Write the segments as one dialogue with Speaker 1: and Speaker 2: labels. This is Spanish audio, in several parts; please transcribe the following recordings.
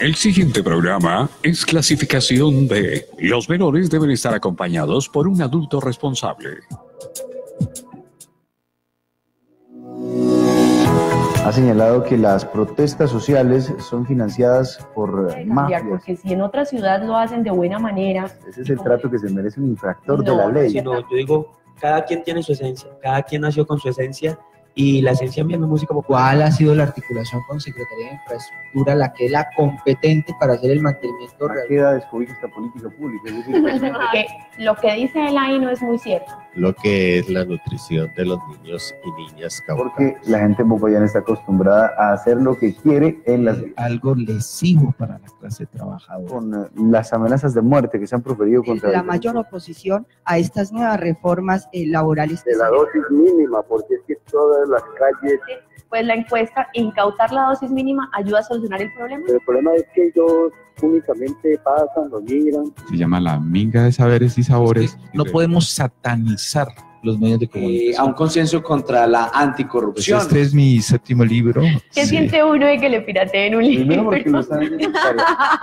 Speaker 1: El siguiente programa es clasificación de los menores deben estar acompañados por un adulto responsable.
Speaker 2: Ha señalado que las protestas sociales son financiadas por mafias.
Speaker 3: Porque si en otra ciudad lo hacen de buena manera.
Speaker 2: Ese es el trato que se merece un infractor de la ley.
Speaker 4: No, yo digo, cada quien tiene su esencia, cada quien nació con su esencia y la esencia mía es música popular.
Speaker 5: ¿Cuál ha sido la articulación con Secretaría de Infraestructura, la que es la competente para hacer el mantenimiento
Speaker 2: real? queda descubrir esta política pública.
Speaker 3: que lo que dice él ahí no es muy cierto.
Speaker 6: Lo que es la nutrición de los niños y niñas
Speaker 2: caucásicos. Porque la gente en Popayán está acostumbrada a hacer lo que quiere en las...
Speaker 5: Algo lesivo para la clase trabajadora.
Speaker 2: Con eh, las amenazas de muerte que se han proferido contra...
Speaker 7: La mayor oposición a estas nuevas reformas eh, laborales.
Speaker 8: De la dosis mínima, porque es que todas las calles.
Speaker 3: Pues la encuesta, incautar la dosis mínima, ayuda a solucionar el problema.
Speaker 8: el problema es que ellos únicamente pasan, lo miran.
Speaker 9: Se llama la minga de saberes y sabores.
Speaker 5: no podemos satanizar los medios de eh, comunicación.
Speaker 4: a un consenso contra la anticorrupción.
Speaker 9: Pues este es mi séptimo libro.
Speaker 3: ¿Qué siente uno de que le pirateen un libro?
Speaker 2: Primero porque no están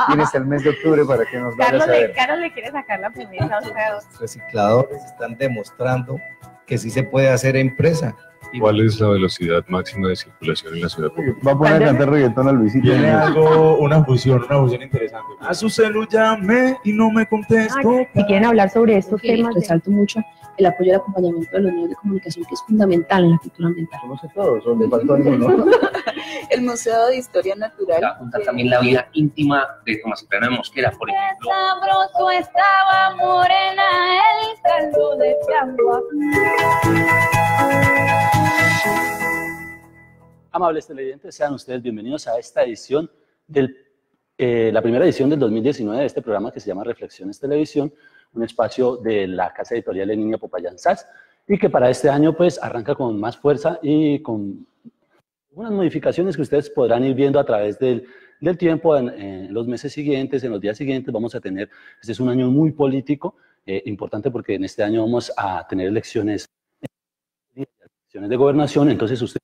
Speaker 2: Tienes el mes de octubre para que nos
Speaker 3: Carlos,
Speaker 2: a
Speaker 3: le, Carlos le quiere sacar la primera.
Speaker 10: Los recicladores están demostrando que sí se puede hacer empresa
Speaker 9: ¿Cuál es la velocidad máxima de circulación en la ciudad?
Speaker 2: Va a poner a cantar reggaetón al Luisito.
Speaker 9: Tiene algo, una fusión, una fusión interesante.
Speaker 10: A su celu llamé y no me contestó.
Speaker 3: si quieren hablar sobre estos temas,
Speaker 7: resalto mucho el apoyo al acompañamiento de los medios de comunicación, que es fundamental en la cultura ambiental.
Speaker 2: No sé todos, donde faltó alguno.
Speaker 7: el Museo de Historia Natural.
Speaker 11: también la vida íntima de Tomás Cipriano de Mosquera, por ejemplo.
Speaker 3: sabroso estaba morena el caldo de agua.
Speaker 12: Amables televidentes, sean ustedes bienvenidos a esta edición del, eh, la primera edición del 2019 de este programa que se llama Reflexiones Televisión, un espacio de la Casa Editorial de Niña Popayán SAS, y que para este año pues arranca con más fuerza y con unas modificaciones que ustedes podrán ir viendo a través del, del tiempo en, los meses siguientes, en los días siguientes. Vamos a tener, este es un año muy político, eh, importante porque en este año vamos a tener elecciones, de gobernación, entonces ustedes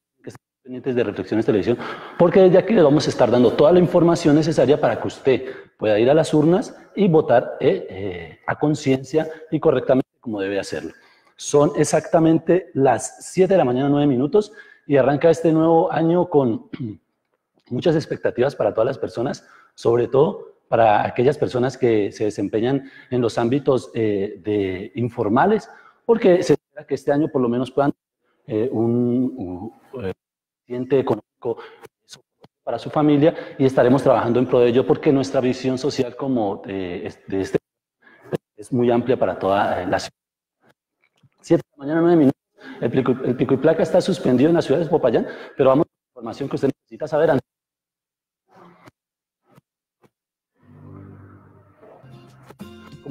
Speaker 12: pendientes de Reflexiones Televisión, porque desde aquí le vamos a estar dando toda la información necesaria para que usted pueda ir a las urnas y votar eh, eh, a conciencia y correctamente como debe hacerlo. Son exactamente las 7 de la mañana, 9 minutos, y arranca este nuevo año con muchas expectativas para todas las personas, sobre todo para aquellas personas que se desempeñan en los ámbitos eh, informales, porque se espera que este año por lo menos puedan un, económico para su familia y estaremos trabajando en pro de ello porque nuestra visión social como de, este es muy amplia para toda la ciudad. Siete de la mañana, nueve minutos. El pico, y placa está suspendido en la ciudad de Popayán, pero vamos a la información que usted necesita saber.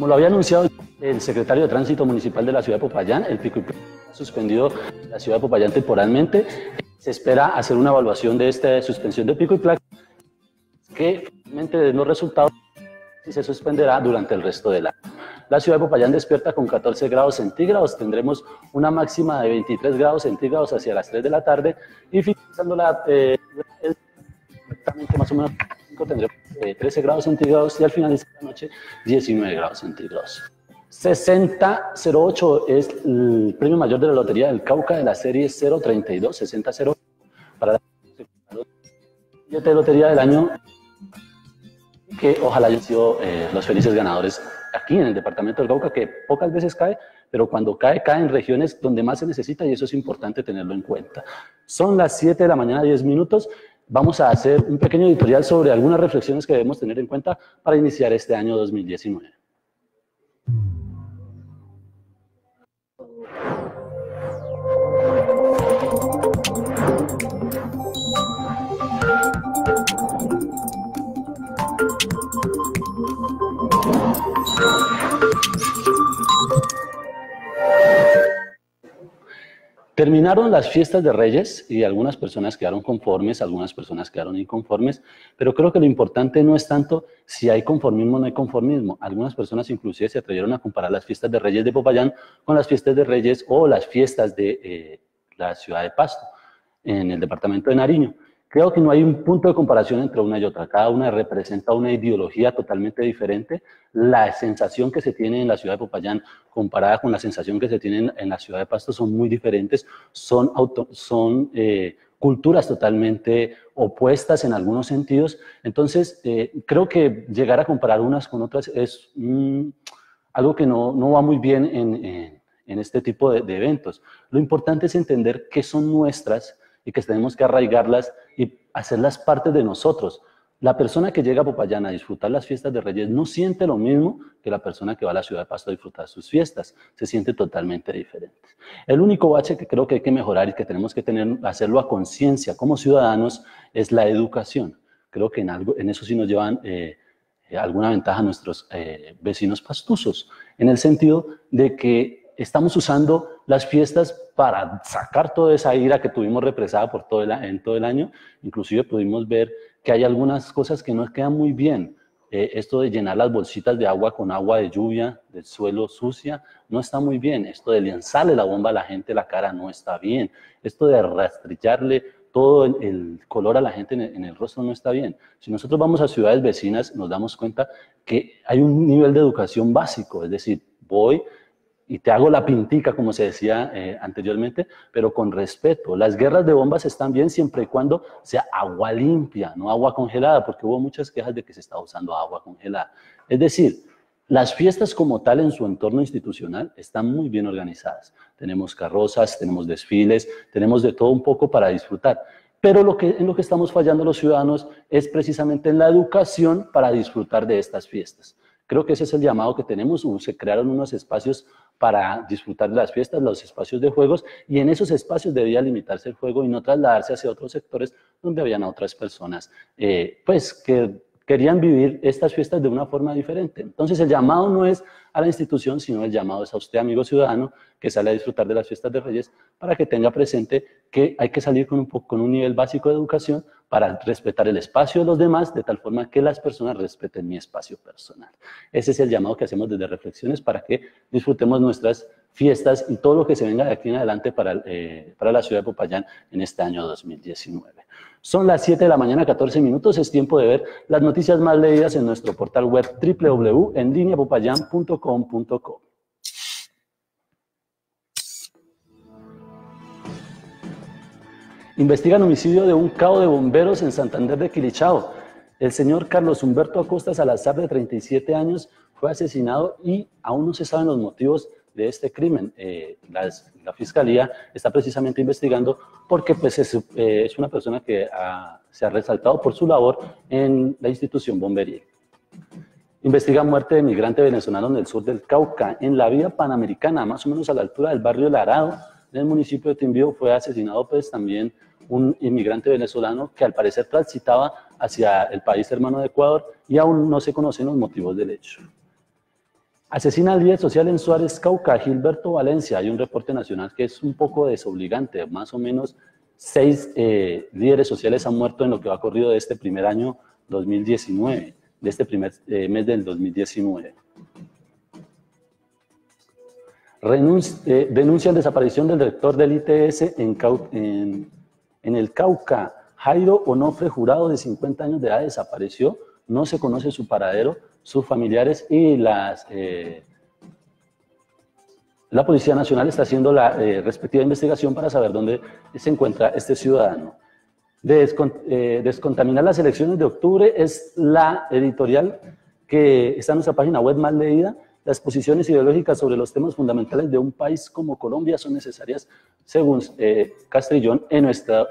Speaker 12: Como lo había anunciado el secretario de Tránsito Municipal de la ciudad de Popayán, el pico está suspendido en la ciudad de Popayán temporalmente. Se espera hacer una evaluación de esta suspensión de pico y placa que finalmente den los resultados y se suspenderá durante el resto del año. La ciudad de Popayán despierta con 14 grados centígrados, tendremos una máxima de 23 grados centígrados hacia las 3 de la tarde y finalizando la, eh, exactamente más o menos tendremos 13 eh, grados centígrados y al finalizar la noche 19 grados centígrados. 6008 es el premio mayor de la Lotería del Cauca de la serie 032, 6008, para la de lotería del año, que ojalá hayan sido eh, los felices ganadores aquí en el departamento del Cauca, que pocas veces cae, pero cuando cae, cae en regiones donde más se necesita y eso es importante tenerlo en cuenta. Son las 7 de la mañana, 10 minutos. Vamos a hacer un pequeño editorial sobre algunas reflexiones que debemos tener en cuenta para iniciar este año 2019. Terminaron las fiestas de Reyes y algunas personas quedaron conformes, algunas personas quedaron inconformes, pero creo que lo importante no es tanto si hay conformismo o no hay conformismo. Algunas personas inclusive se atrevieron a comparar las fiestas de Reyes de Popayán con las fiestas de Reyes o las fiestas de eh, la ciudad de Pasto, en el departamento de Nariño. Creo que no hay un punto de comparación entre una y otra. Cada una representa una ideología totalmente diferente. La sensación que se tiene en la ciudad de Popayán comparada con la sensación que se tiene en, la ciudad de Pasto son muy diferentes. Son, auto, son eh, culturas totalmente opuestas en algunos sentidos. Entonces, eh, creo que llegar a comparar unas con otras es mm, algo que no, no, va muy bien en, en, en este tipo de, de eventos. Lo importante es entender qué son nuestras y que tenemos que arraigarlas y hacerlas parte de nosotros. La persona que llega a Popayán a disfrutar las fiestas de Reyes no siente lo mismo que la persona que va a la ciudad de Pasto a disfrutar sus fiestas. Se siente totalmente diferente. El único bache que creo que hay que mejorar y que tenemos que tener, hacerlo a conciencia como ciudadanos es la educación. Creo que en, algo, en eso sí nos llevan eh, alguna ventaja nuestros eh, vecinos pastusos, en el sentido de que estamos usando las fiestas para sacar toda esa ira que tuvimos represada por todo el, en todo el año. Inclusive pudimos ver que hay algunas cosas que no quedan muy bien. Eh, esto de llenar las bolsitas de agua con agua de lluvia, del suelo sucia, no está muy bien. Esto de lanzarle la bomba a la gente la cara no está bien. Esto de rastrillarle todo el, color a la gente en el, en el, rostro no está bien. Si nosotros vamos a ciudades vecinas, nos damos cuenta que hay un nivel de educación básico, es decir, voy, y te hago la pintica, como se decía eh, anteriormente, pero con respeto. Las guerras de bombas están bien siempre y cuando sea agua limpia, no agua congelada, porque hubo muchas quejas de que se estaba usando agua congelada. Es decir, las fiestas como tal en su entorno institucional están muy bien organizadas. Tenemos carrozas, tenemos desfiles, tenemos de todo un poco para disfrutar. Pero lo que, en lo que estamos fallando los ciudadanos es precisamente en la educación para disfrutar de estas fiestas. Creo que ese es el llamado que tenemos. Se crearon unos espacios para disfrutar de las fiestas, los espacios de juegos, y en esos espacios debía limitarse el juego y no trasladarse hacia otros sectores donde habían otras personas, eh, pues que querían vivir estas fiestas de una forma diferente. Entonces el llamado no es a la institución, sino el llamado es a usted, amigo ciudadano, que sale a disfrutar de las fiestas de Reyes, para que tenga presente que hay que salir con un, con un nivel básico de educación para respetar el espacio de los demás, de tal forma que las personas respeten mi espacio personal. Ese es el llamado que hacemos desde Reflexiones para que disfrutemos nuestras fiestas y todo lo que se venga de aquí en adelante para, eh, para la ciudad de Popayán en este año 2019. Son las 7 de la mañana, 14 minutos. Es tiempo de ver las noticias más leídas en nuestro portal web www.enlineapopayan.com.co. Investigan homicidio de un cabo de bomberos en Santander de Quilichao. El señor Carlos Humberto Acosta Salazar, de 37 años, fue asesinado y aún no se saben los motivos de este crimen. Eh, la, Fiscalía está precisamente investigando porque pues, es, eh, una persona que se ha resaltado por su labor en la institución bombería. Investiga muerte de migrante venezolano en el sur del Cauca, en la vía panamericana, más o menos a la altura del barrio Larado, en el municipio de Timbío, fue asesinado pues también un inmigrante venezolano que al parecer transitaba hacia el país hermano de Ecuador y aún no se conocen los motivos del hecho. Asesina al líder social en Suárez, Cauca, Gilberto Valencia. Hay un reporte nacional que es un poco desobligante. Más o menos seis eh, líderes sociales han muerto en lo que ha ocurrido de este primer año 2019, de este primer eh, mes del 2019. Renunci eh, desaparición del director del ITS en el Cauca, Jairo Onofre, jurado de 50 años de edad, desapareció. No se conoce su paradero, sus familiares y las, eh, la Policía Nacional está haciendo la eh, respectiva investigación para saber dónde se encuentra este ciudadano. Eh, descontaminar las elecciones de octubre es la editorial que está en nuestra página web más leída. Las posiciones ideológicas sobre los temas fundamentales de un país como Colombia son necesarias, según Castrillón, en nuestra...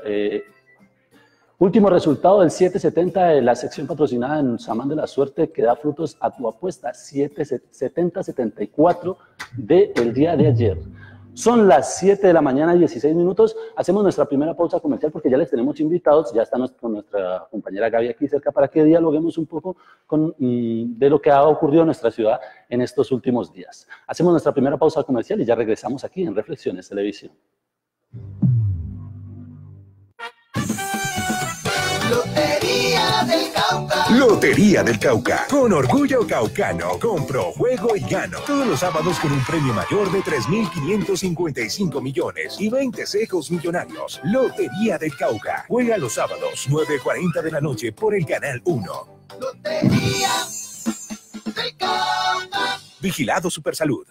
Speaker 12: Último resultado del 770 de la sección patrocinada en Samán de la Suerte que da frutos a tu apuesta, 770-74 del día de ayer. Son las 7 de la mañana, 16 minutos. Hacemos nuestra primera pausa comercial porque ya les tenemos invitados. Ya está nuestra, nuestra compañera Gaby aquí cerca para que dialoguemos un poco con, mm, de lo que ha ocurrido en nuestra ciudad en estos últimos días. Hacemos nuestra primera pausa comercial y ya regresamos aquí en Reflexiones Televisión.
Speaker 13: Lotería del Cauca Lotería del Cauca. Con orgullo caucano. Compro, juego y gano. Todos los sábados con un premio mayor de 3.555 millones y 20 cejos millonarios. Lotería del Cauca. Juega los sábados, 9.40 de la noche por el Canal 1.
Speaker 14: Lotería del Cauca.
Speaker 13: Vigilado Supersalud.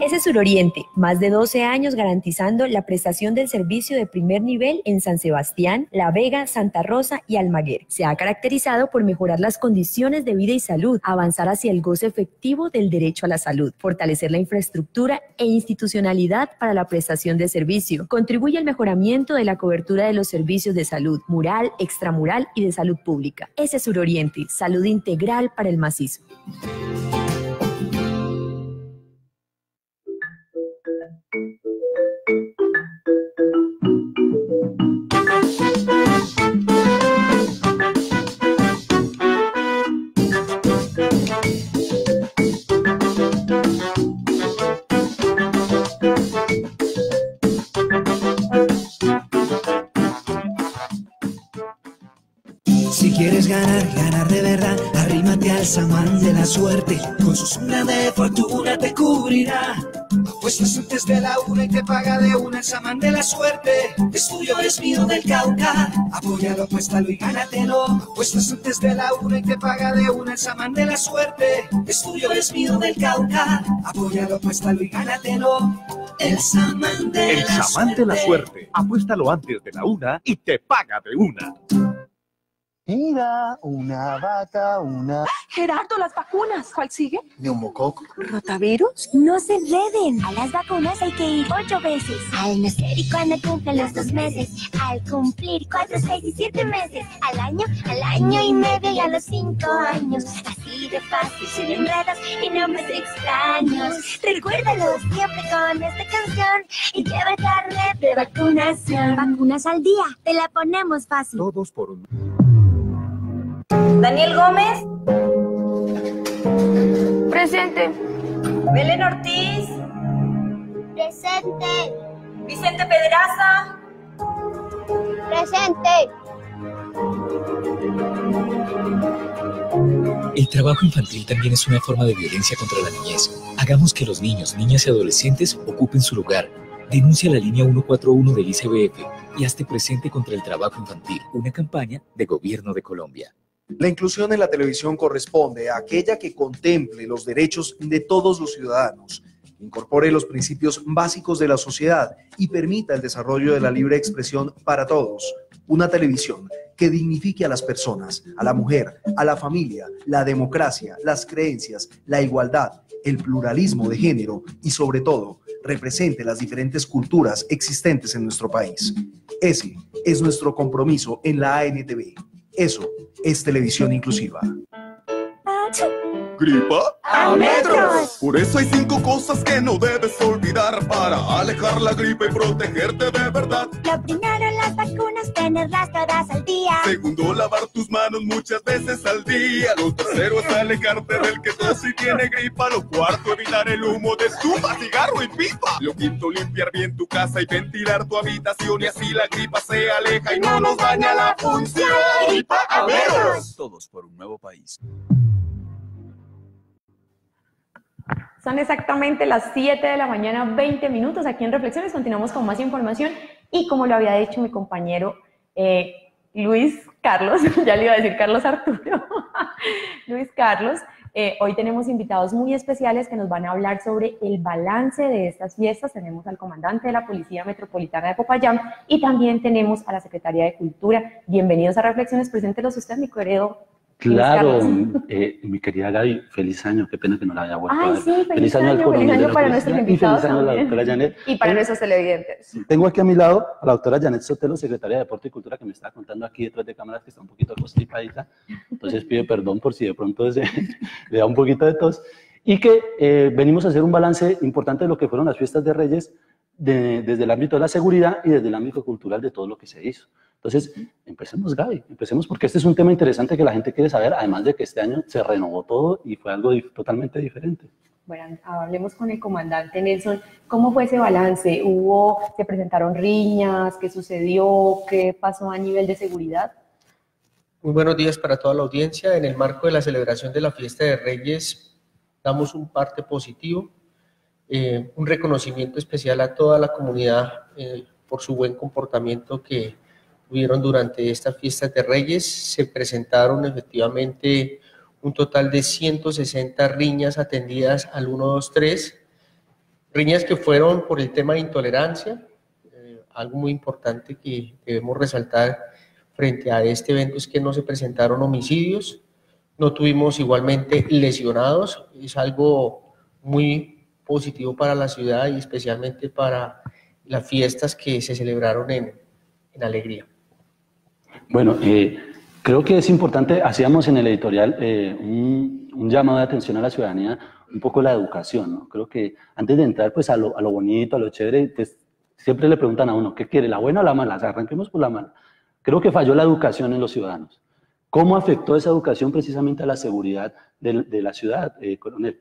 Speaker 15: Ese Suroriente, más de 12 años garantizando la prestación del servicio de primer nivel en San Sebastián, La Vega, Santa Rosa y Almaguer. Se ha caracterizado por mejorar las condiciones de vida y salud, avanzar hacia el goce efectivo del derecho a la salud, fortalecer la infraestructura e institucionalidad para la prestación de servicio, contribuye al mejoramiento de la cobertura de los servicios de salud, mural, extramural y de salud pública. Ese Suroriente, salud integral para el macizo.
Speaker 14: Si quieres ganar, ganar de verdad, arrímate al samán de la suerte. Con su sombra de fortuna te cubrirá. Puestas antes de la una y te paga de una el samán de la suerte. Es tuyo, es mío del Cauca. Apóyalo, apuéstalo y gánatelo. Puestas antes de la una y te paga de una el samán de la suerte. Es tuyo, es mío del Cauca. Apóyalo, apuéstalo y gánatelo. El samán de
Speaker 16: El
Speaker 14: la
Speaker 16: chamán de la
Speaker 14: suerte.
Speaker 16: suerte. Apuéstalo antes de la una y te paga de una.
Speaker 17: Mira, una vaca, una...
Speaker 18: Gerardo, las vacunas. ¿Cuál sigue?
Speaker 17: Neumococo.
Speaker 18: ¿Rotavirus?
Speaker 19: No se enreden. A las vacunas hay que ir ocho veces. Al nacer y cuando cumplen los dos meses. Al cumplir cuatro, seis y siete meses. Al año, al año y medio y a los cinco años. Así de fácil, sin enredos y nombres extraños. Recuérdalo siempre con esta canción. Y lleva la red de vacunación. Vacunas al día. Te la ponemos fácil.
Speaker 16: Todos por un...
Speaker 3: Daniel Gómez.
Speaker 18: Presente.
Speaker 3: Belén Ortiz.
Speaker 19: Presente.
Speaker 3: Vicente Pedraza.
Speaker 19: Presente.
Speaker 20: El trabajo infantil también es una forma de violencia contra la niñez. Hagamos que los niños, niñas y adolescentes ocupen su lugar. Denuncia la línea 141 del ICBF y hazte presente contra el trabajo infantil, una campaña de Gobierno de Colombia.
Speaker 21: La inclusión en la televisión corresponde a aquella que contemple los derechos de todos los ciudadanos, incorpore los principios básicos de la sociedad y permita el desarrollo de la libre expresión para todos. Una televisión que dignifique a las personas, a la mujer, a la familia, la democracia, las creencias, la igualdad, el pluralismo de género y sobre todo represente las diferentes culturas existentes en nuestro país. Ese es nuestro compromiso en la ANTV. Eso es televisión inclusiva.
Speaker 22: ¿Gripa?
Speaker 19: ¡A metros!
Speaker 22: Por eso hay cinco cosas que no debes olvidar para alejar la gripe y protegerte de verdad.
Speaker 19: Lo primero, las vacunas, tenerlas todas al día.
Speaker 22: Segundo, lavar tus manos muchas veces al día. Lo tercero es alejarte del que tose y tiene gripa. Lo cuarto, evitar el humo de estufa, cigarro y pipa. Lo quinto, limpiar bien tu casa y ventilar tu habitación y así la gripa se aleja y no nos daña la función. Gripa a menos.
Speaker 16: Todos por un nuevo país.
Speaker 23: Son exactamente las 7 de la mañana, 20 minutos. Aquí en Reflexiones continuamos con más información y como lo había dicho mi compañero eh, Luis Carlos, ya le iba a decir Carlos Arturo, Luis Carlos, eh, hoy tenemos invitados muy especiales que nos van a hablar sobre el balance de estas fiestas. Tenemos al comandante de la Policía Metropolitana de Popayán y también tenemos a la Secretaría de Cultura. Bienvenidos a Reflexiones. Preséntelos usted, mi querido
Speaker 12: Claro, eh, mi querida Gaby, feliz año, qué pena que no la haya vuelto
Speaker 23: Ay,
Speaker 12: a ver.
Speaker 23: sí, feliz,
Speaker 12: al
Speaker 23: año, feliz
Speaker 12: coronel de
Speaker 23: año para nuestros
Speaker 12: y
Speaker 23: invitados
Speaker 12: feliz año a la doctora Janet.
Speaker 23: Y para
Speaker 12: Tengo-
Speaker 23: nuestros televidentes.
Speaker 12: Tengo aquí a mi lado a la doctora Janet Sotelo, secretaria de Deporte y Cultura, que me está contando aquí detrás de cámaras que está un poquito constipadita. Entonces pido perdón por si de pronto se- le da un poquito de tos. Y que eh, venimos a hacer un balance importante de lo que fueron las fiestas de Reyes de- desde el ámbito de la seguridad y desde el ámbito cultural de todo lo que se hizo. Entonces, empecemos, Gaby, empecemos porque este es un tema interesante que la gente quiere saber, además de que este año se renovó todo y fue algo totalmente diferente.
Speaker 23: Bueno, hablemos con el comandante Nelson. ¿Cómo fue ese balance? ¿Hubo, se presentaron riñas? ¿Qué sucedió? ¿Qué pasó a nivel de seguridad?
Speaker 24: Muy buenos días para toda la audiencia. En el marco de la celebración de la fiesta de Reyes, damos un parte positivo, eh, un reconocimiento especial a toda la comunidad eh, por su buen comportamiento que tuvieron durante estas fiestas de Reyes. Se presentaron efectivamente un total de 160 riñas atendidas al 123, riñas que fueron por el tema de intolerancia, eh, algo muy importante que debemos resaltar frente a este evento es que no se presentaron homicidios, no tuvimos igualmente lesionados, es algo muy positivo para la ciudad y especialmente para las fiestas que se celebraron en, en alegría.
Speaker 12: Bueno, eh, creo que es importante, hacíamos en el editorial eh, un, un, llamado de atención a la ciudadanía, un poco la educación, ¿no? Creo que antes de entrar pues a lo, a lo bonito, a lo chévere, pues siempre le preguntan a uno, ¿qué quiere, la buena o la mala? Arranquemos por la mala. Creo que falló la educación en los ciudadanos. ¿Cómo afectó esa educación precisamente a la seguridad de, de la ciudad, eh, coronel?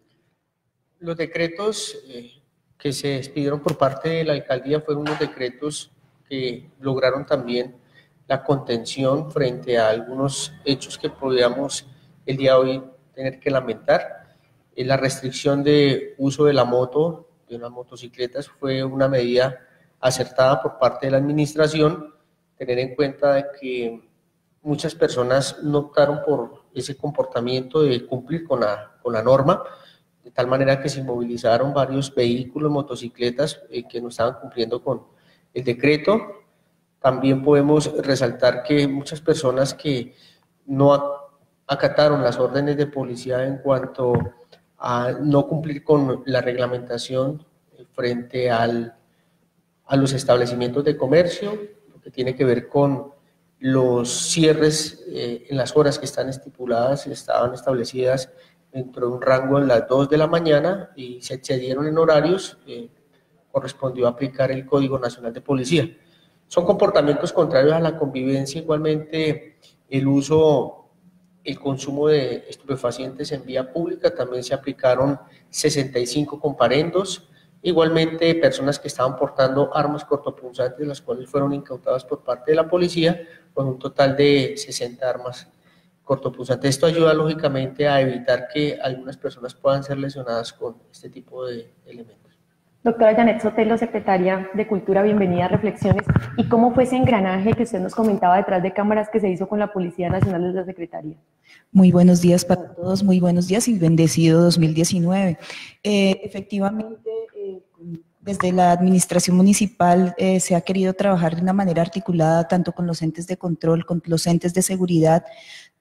Speaker 24: Los decretos eh, que se expidieron por parte de la alcaldía fueron unos decretos que lograron también la contención frente a algunos hechos que podríamos el día de hoy tener que lamentar. Eh, la restricción de uso de la moto, de las motocicletas, fue una medida acertada por parte de la administración, tener en cuenta de que muchas personas no optaron por ese comportamiento de cumplir con la, con la norma, de tal manera que se inmovilizaron varios vehículos, motocicletas eh, que no estaban cumpliendo con el decreto. También podemos resaltar que muchas personas que no acataron las órdenes de policía en cuanto a no cumplir con la reglamentación frente al, a los establecimientos de comercio, lo que tiene que ver con los cierres eh, en las horas que están estipuladas, estaban establecidas dentro de un rango en las 2 de la mañana y se excedieron en horarios, eh, correspondió aplicar el Código Nacional de Policía. Son comportamientos contrarios a la convivencia, igualmente el uso, el consumo de estupefacientes en vía pública, también se aplicaron 65 comparendos, igualmente personas que estaban portando armas cortopunzantes, las cuales fueron incautadas por parte de la policía, con un total de 60 armas cortopunzantes. Esto ayuda lógicamente a evitar que algunas personas puedan ser lesionadas con este tipo de elementos.
Speaker 23: Doctora Janet Sotelo, secretaria de Cultura, bienvenida a Reflexiones. ¿Y cómo fue ese engranaje que usted nos comentaba detrás de cámaras que se hizo con la Policía Nacional de la Secretaría?
Speaker 25: Muy buenos días para todos, muy buenos días y bendecido 2019. Eh, efectivamente, eh, desde la administración municipal eh, se ha querido trabajar de una manera articulada tanto con los entes de control, con los entes de seguridad,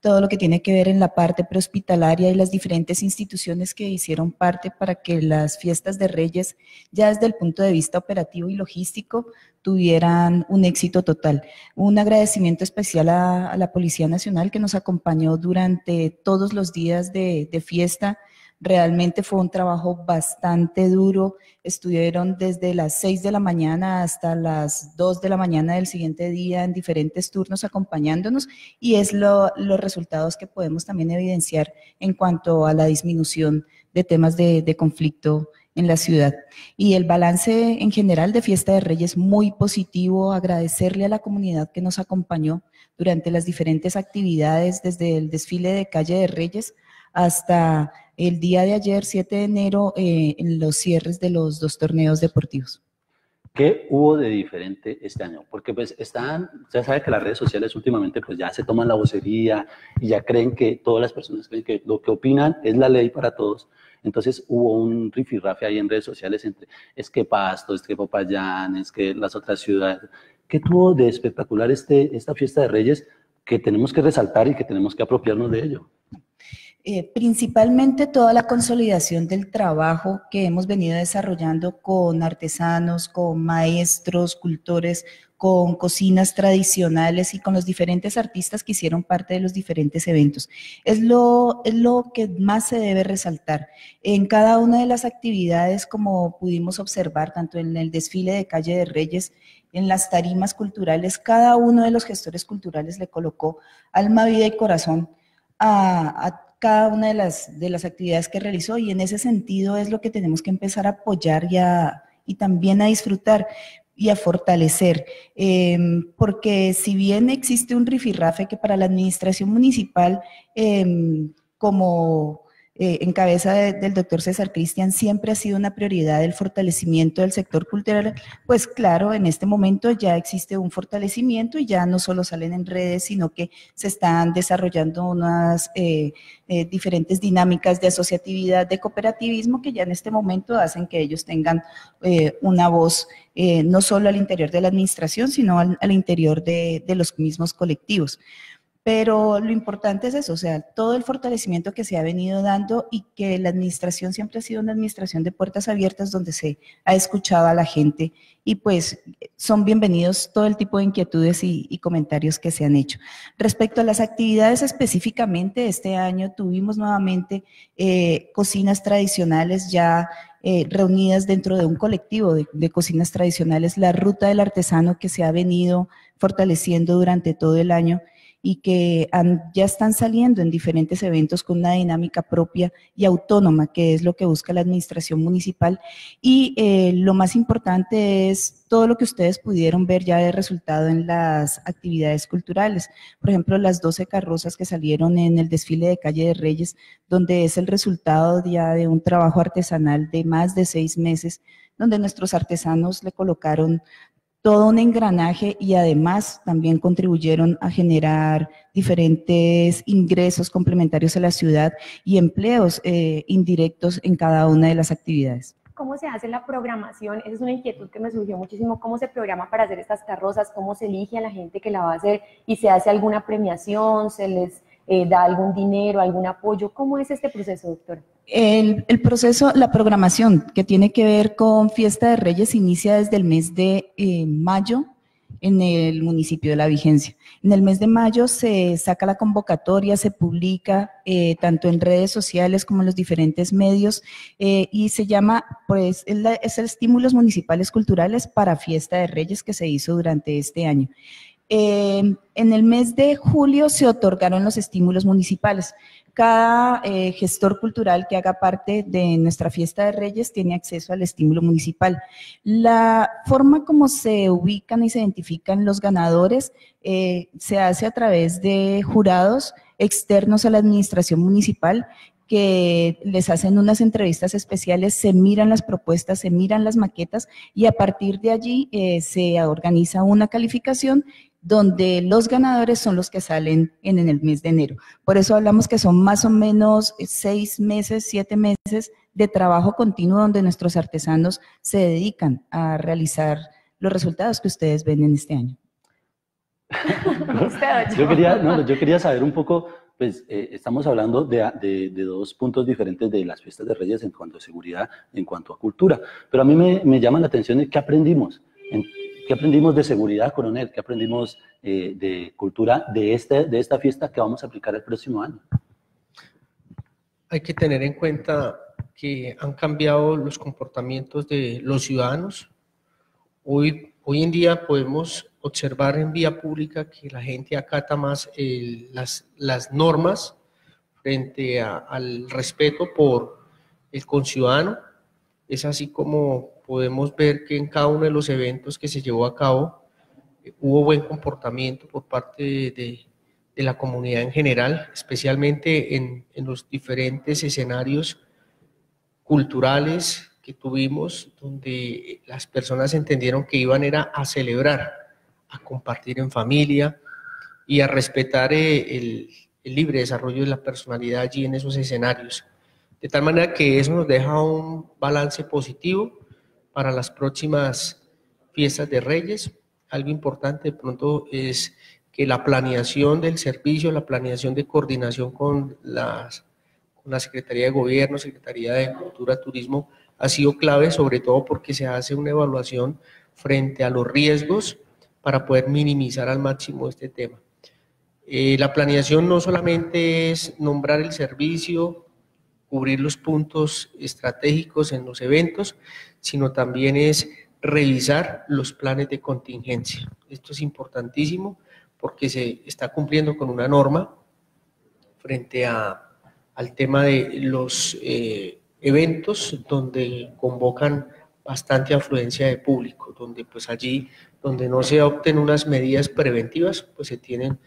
Speaker 25: todo lo que tiene que ver en la parte prehospitalaria y las diferentes instituciones que hicieron parte para que las fiestas de Reyes, ya desde el punto de vista operativo y logístico, tuvieran un éxito total. Un agradecimiento especial a, la Policía Nacional que nos acompañó durante todos los días de fiesta, Realmente fue un trabajo bastante duro. Estuvieron desde las 6 de la mañana hasta las 2 de la mañana del siguiente día en diferentes turnos acompañándonos y es lo, los resultados que podemos también evidenciar en cuanto a la disminución de temas de, de conflicto en la ciudad. Y el balance en general de Fiesta de Reyes muy positivo, agradecerle a la comunidad que nos acompañó durante las diferentes actividades, desde el desfile de calle de Reyes hasta el día de ayer, 7 de enero, eh, en los cierres de los dos torneos deportivos.
Speaker 12: ¿Qué hubo de diferente este año? Porque pues están, ya sabe que las redes sociales últimamente pues ya se toman la vocería y ya creen que todas las personas creen que lo que opinan es la ley para todos. Entonces hubo un rifirrafe ahí en redes sociales entre es que Pasto, es que Popayán, es que las otras ciudades. ¿Qué tuvo de espectacular este, esta fiesta de Reyes que tenemos que resaltar y que tenemos que apropiarnos de ello?
Speaker 25: Eh, principalmente toda la consolidación del trabajo que hemos venido desarrollando con artesanos, con maestros, cultores, con cocinas tradicionales y con los diferentes artistas que hicieron parte de los diferentes eventos. Es lo, es lo que más se debe resaltar. En cada una de las actividades, como pudimos observar, tanto en el desfile de Calle de Reyes, en las tarimas culturales, cada uno de los gestores culturales le colocó alma, vida y corazón a, a cada una de las, de las actividades que realizó y en ese sentido es lo que tenemos que empezar a apoyar y, a, y también a disfrutar. y a fortalecer, eh, porque si bien existe un rifirrafe que para la administración municipal, eh, como eh, en cabeza de- del doctor César Cristian, siempre ha sido una prioridad el fortalecimiento del sector cultural, pues claro, en este momento ya existe un fortalecimiento y ya no solo salen en redes, sino que se están desarrollando unas eh, eh, diferentes dinámicas de asociatividad, de cooperativismo, que ya en este momento hacen que ellos tengan una voz no solo al interior de la administración, sino al, interior de los mismos colectivos. Pero lo importante es eso, o sea, todo el fortalecimiento que se ha venido dando y que la administración siempre ha sido una administración de puertas abiertas donde se ha escuchado a la gente y pues son bienvenidos todo el tipo de inquietudes y, comentarios que se han hecho. Respecto a las actividades específicamente, este año tuvimos nuevamente eh, cocinas tradicionales ya eh, reunidas dentro de un colectivo de cocinas tradicionales, la ruta del artesano que se ha venido fortaleciendo durante todo el año y que ya están saliendo en diferentes eventos con una dinámica propia y autónoma, que es lo que busca la administración municipal. Y eh, lo más importante es todo lo que ustedes pudieron ver ya de resultado en las actividades culturales. Por ejemplo, las 12 carrozas que salieron en el desfile de Calle de Reyes, donde es el resultado ya de un trabajo artesanal de más de seis meses, donde nuestros artesanos le colocaron todo un engranaje y además también contribuyeron a generar diferentes ingresos complementarios a la ciudad y empleos eh, indirectos en cada una de las actividades.
Speaker 23: ¿Cómo se hace la programación? Esa es una inquietud que me surgió muchísimo. ¿Cómo se programa para hacer estas carrozas? ¿Cómo se elige a la gente que la va a hacer? ¿Y se hace alguna premiación? ¿Se les eh, da algún dinero, algún apoyo? ¿Cómo es este proceso, doctora?
Speaker 25: El, el proceso, la programación que tiene que ver con Fiesta de Reyes inicia desde el mes de eh, mayo en el municipio de La Vigencia. En el mes de mayo se saca la convocatoria, se publica eh, tanto en redes sociales como en los diferentes medios y se llama, pues, es, es el Estímulos Municipales Culturales para Fiesta de Reyes que se hizo durante este año. Eh, en el mes de julio se otorgaron los estímulos municipales. Cada eh, gestor cultural que haga parte de nuestra fiesta de Reyes tiene acceso al estímulo municipal. La forma como se ubican y se identifican los ganadores eh, se hace a través de jurados externos a la administración municipal que les hacen unas entrevistas especiales, se miran las propuestas, se miran las maquetas y a partir de allí se organiza una calificación donde los ganadores son los que salen en, en el mes de enero. Por eso hablamos que son más o menos eh, seis meses, siete meses de trabajo continuo donde nuestros artesanos se dedican a realizar los resultados que ustedes ven en este año.
Speaker 12: Yo quería, no, yo quería saber un poco, pues eh, estamos hablando de, de- de dos puntos diferentes de las fiestas de Reyes en cuanto a seguridad, en cuanto a cultura, pero a mí me, me llama la atención qué aprendimos, En- qué aprendimos de seguridad, coronel, qué aprendimos eh, de cultura de, este, de esta fiesta que vamos a aplicar el próximo año.
Speaker 24: Hay que tener en cuenta que han cambiado los comportamientos de los ciudadanos. Hoy, hoy en día podemos observar en vía pública que la gente acata más el- las, las normas frente a- al respeto por el conciudadano. Es así como podemos ver que en cada uno de los eventos que se llevó a cabo eh, hubo buen comportamiento por parte de, de- de la comunidad en general, especialmente en, en los diferentes escenarios culturales que tuvimos, donde las personas entendieron que iban era a celebrar, a compartir en familia y a respetar eh, el, el libre desarrollo de la personalidad allí en esos escenarios. De tal manera que eso nos deja un balance positivo para las próximas fiestas de Reyes. Algo importante de pronto es que la planeación del servicio, la planeación de coordinación con, las, con la Secretaría de Gobierno, Secretaría de Cultura, Turismo, ha sido clave, sobre todo porque se hace una evaluación frente a los riesgos para poder minimizar al máximo este tema. Eh, la planeación no solamente es nombrar el servicio, cubrir los puntos estratégicos en los eventos, sino también es revisar los planes de contingencia. Esto es importantísimo porque se está cumpliendo con una norma frente a, al tema de los eh, eventos donde convocan bastante afluencia de público, donde pues allí donde no se opten unas medidas preventivas, pues se tienen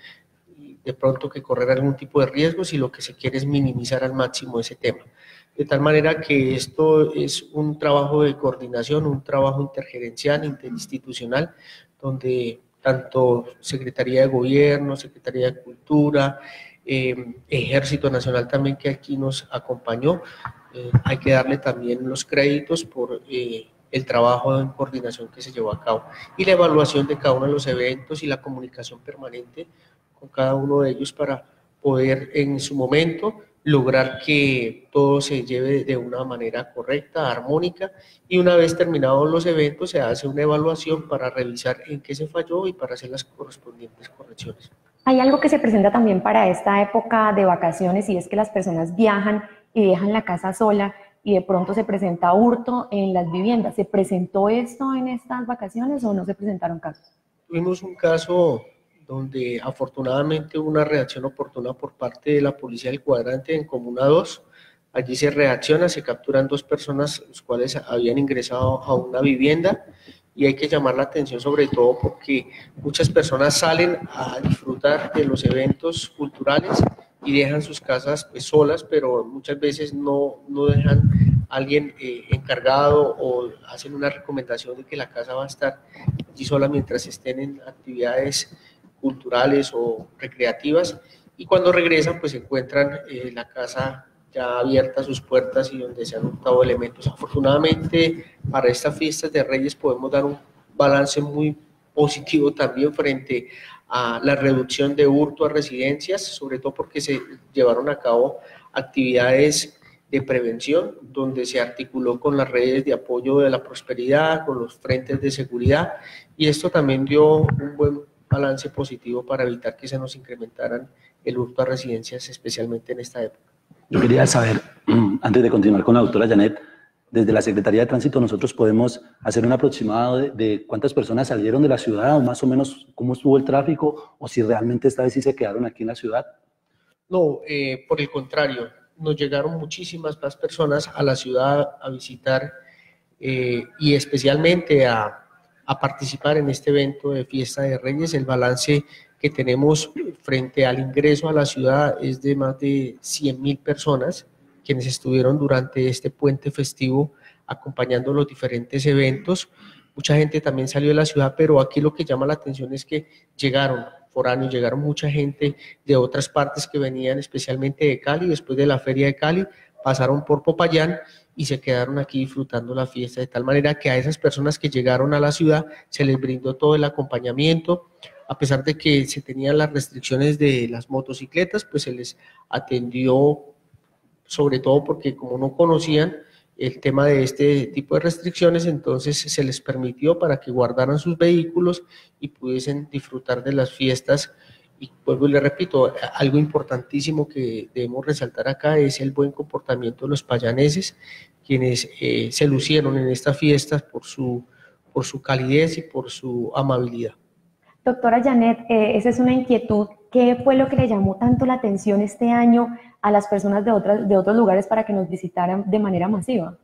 Speaker 24: de pronto que correr algún tipo de riesgos y lo que se quiere es minimizar al máximo ese tema. De tal manera que esto es un trabajo de coordinación, un trabajo intergerencial, interinstitucional, donde tanto Secretaría de Gobierno, Secretaría de Cultura, eh, Ejército Nacional también que aquí nos acompañó, eh, hay que darle también los créditos por eh, el trabajo en coordinación que se llevó a cabo y la evaluación de cada uno de los eventos y la comunicación permanente con cada uno de ellos para poder en su momento lograr que todo se lleve de una manera correcta, armónica, y una vez terminados los eventos se hace una evaluación para revisar en qué se falló y para hacer las correspondientes correcciones.
Speaker 23: Hay algo que se presenta también para esta época de vacaciones y es que las personas viajan y dejan la casa sola y de pronto se presenta hurto en las viviendas. ¿Se presentó esto en estas vacaciones o no se presentaron casos?
Speaker 24: Tuvimos un caso donde afortunadamente hubo una reacción oportuna por parte de la policía del cuadrante en Comuna 2. Allí se reacciona, se capturan dos personas, los cuales habían ingresado a una vivienda y hay que llamar la atención sobre todo porque muchas personas salen a disfrutar de los eventos culturales y dejan sus casas pues, solas, pero muchas veces no, no dejan a alguien eh, encargado o hacen una recomendación de que la casa va a estar allí sola mientras estén en actividades culturales o recreativas y cuando regresan pues encuentran eh, la casa ya abierta sus puertas y donde se han hurtado elementos. Afortunadamente para estas fiestas de Reyes podemos dar un balance muy positivo también frente a la reducción de hurto a residencias, sobre todo porque se llevaron a cabo actividades de prevención, donde se articuló con las redes de apoyo de la prosperidad, con los frentes de seguridad, y esto también dio un buen balance positivo para evitar que se nos incrementaran el hurto a residencias, especialmente en esta época.
Speaker 12: Yo quería saber, antes de continuar con la doctora Janet, desde la Secretaría de Tránsito nosotros podemos hacer un aproximado de, cuántas personas salieron de la ciudad o más o menos cómo estuvo el tráfico o si realmente esta vez sí se quedaron aquí en la ciudad.
Speaker 24: No, eh, por el contrario, nos llegaron muchísimas más personas a la ciudad a visitar eh, y especialmente a, a participar en este evento de Fiesta de Reyes. El balance que tenemos frente al ingreso a la ciudad es de más de 100 mil personas quienes estuvieron durante este puente festivo acompañando los diferentes eventos. Mucha gente también salió de la ciudad, pero aquí lo que llama la atención es que llegaron foráneos, llegaron mucha gente de otras partes que venían especialmente de Cali, después de la feria de Cali, pasaron por Popayán y se quedaron aquí disfrutando la fiesta, de tal manera que a esas personas que llegaron a la ciudad se les brindó todo el acompañamiento, a pesar de que se tenían las restricciones de las motocicletas, pues se les atendió sobre todo porque como no conocían el tema de este tipo de restricciones, entonces se les permitió para que guardaran sus vehículos y pudiesen disfrutar de las fiestas. Y vuelvo y le repito, algo importantísimo que debemos resaltar acá es el buen comportamiento de los payaneses, quienes eh, se lucieron en estas fiestas por su, por su calidez y por su amabilidad.
Speaker 23: Doctora Janet, eh, esa es una inquietud. ¿Qué fue lo que le llamó tanto la atención este año a las personas de, otras, de otros lugares para que nos visitaran de manera masiva?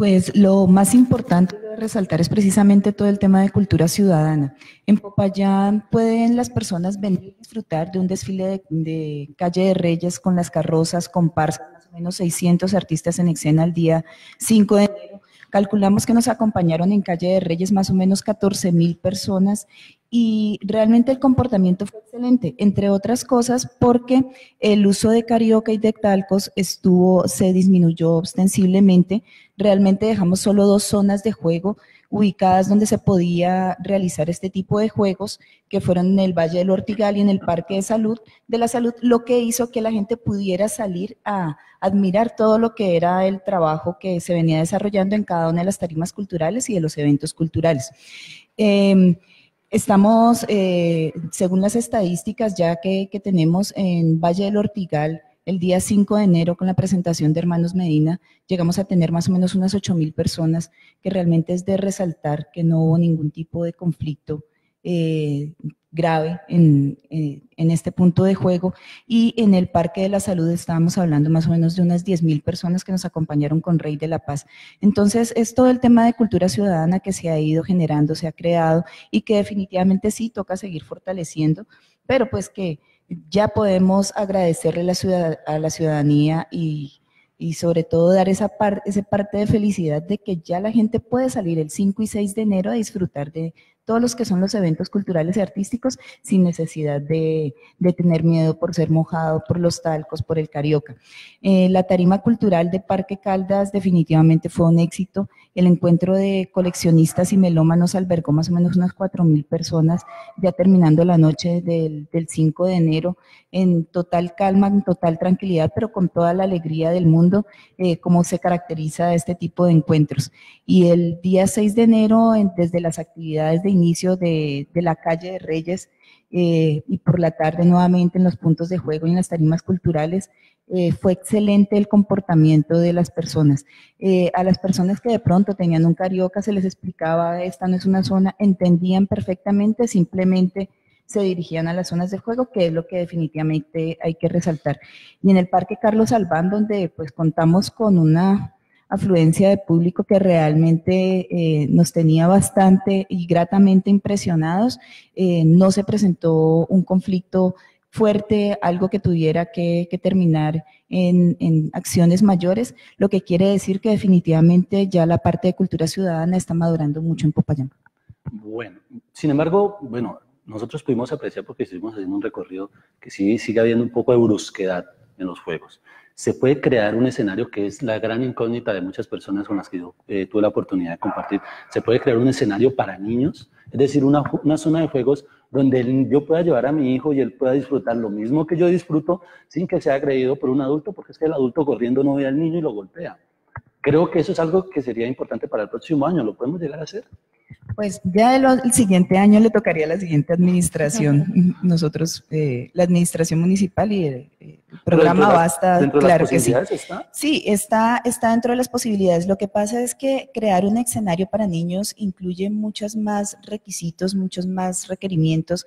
Speaker 25: Pues lo más importante de resaltar es precisamente todo el tema de cultura ciudadana. En Popayán pueden las personas venir a disfrutar de un desfile de, de calle de Reyes con las carrozas, comparsas, más o menos 600 artistas en escena al día 5 de enero. Calculamos que nos acompañaron en calle de Reyes más o menos 14 mil personas y realmente el comportamiento fue excelente, entre otras cosas porque el uso de carioca y de talcos estuvo, se disminuyó ostensiblemente, realmente dejamos solo dos zonas de juego ubicadas donde se podía realizar este tipo de juegos, que fueron en el Valle del Ortigal y en el Parque de Salud, de la Salud, lo que hizo que la gente pudiera salir a admirar todo lo que era el trabajo que se venía desarrollando en cada una de las tarimas culturales y de los eventos culturales. Em, Estamos, eh, según las estadísticas ya que, tenemos en Valle del Ortigal, el día 5 de enero con la presentación de Hermanos Medina, llegamos a tener más o menos unas 8 mil personas, que realmente es de resaltar que no hubo ningún tipo de conflicto eh, grave en, eh, en este punto de juego y en el Parque de la Salud estábamos hablando más o menos de unas 10.000 personas que nos acompañaron con Rey de la Paz. Entonces es todo el tema de cultura ciudadana que se ha ido generando, se ha creado y que definitivamente sí toca seguir fortaleciendo, pero pues que ya podemos agradecerle la ciudad- a la ciudadanía y, y sobre todo dar esa, par- esa parte de felicidad de que ya la gente puede salir el 5 y 6 de enero a disfrutar de todos los que son los eventos culturales y artísticos sin necesidad de, tener miedo por ser mojado, por los talcos, por el carioca. Eh, la tarima cultural de Parque Caldas definitivamente fue un éxito. El encuentro de coleccionistas y melómanos albergó más o menos unas 4.000 personas, ya terminando la noche del, del 5 de enero, en total calma, en total tranquilidad, pero con toda la alegría del mundo, eh, como se caracteriza este tipo de encuentros. Y el día 6 de enero, en- desde las actividades de inicio de, de la calle de Reyes, eh, y por la tarde nuevamente en los puntos de juego y en las tarimas culturales, eh, fue excelente el comportamiento de las personas. Eh, a las personas que de pronto tenían un carioca se les explicaba, esta no es una zona, entendían perfectamente, simplemente se dirigían a las zonas de juego, que es lo que definitivamente hay que resaltar. Y en el Parque Carlos Albán, donde pues contamos con una afluencia de público que realmente eh, nos tenía bastante y gratamente impresionados, eh, no se presentó un conflicto fuerte, algo que tuviera que, terminar en, en acciones mayores, lo que quiere decir que definitivamente ya la parte de cultura ciudadana está madurando mucho en Popayán.
Speaker 12: Bueno, sin embargo, bueno, nosotros pudimos apreciar porque estuvimos haciendo un recorrido que sí sigue habiendo un poco de brusquedad en los juegos. Se puede crear un escenario que es la gran incógnita de muchas personas con las que yo eh, tuve la oportunidad de compartir. Se puede crear un escenario para niños, es decir, una, una zona de juegos donde yo pueda llevar a mi hijo y él pueda disfrutar lo mismo que yo disfruto sin que sea agredido por un adulto, porque es que el adulto corriendo no ve al niño y lo golpea. Creo que eso es algo que sería importante para el próximo año. ¿Lo podemos llegar a hacer?
Speaker 25: Pues ya el, el siguiente año le tocaría a la siguiente administración, nosotros, eh, la administración municipal y el, programa basta,
Speaker 12: de las
Speaker 25: claro que sí.
Speaker 12: está.
Speaker 25: Sí, está, está dentro de las posibilidades. Lo que pasa es que crear un escenario para niños incluye muchos más requisitos, muchos más requerimientos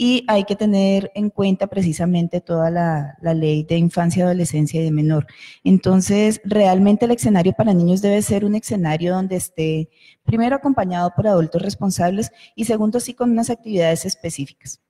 Speaker 25: y hay que tener en cuenta precisamente toda la, la ley de infancia, adolescencia y de menor. Entonces, realmente el escenario para niños debe ser un escenario donde esté primero acompañado por adultos responsables y segundo sí con unas actividades específicas.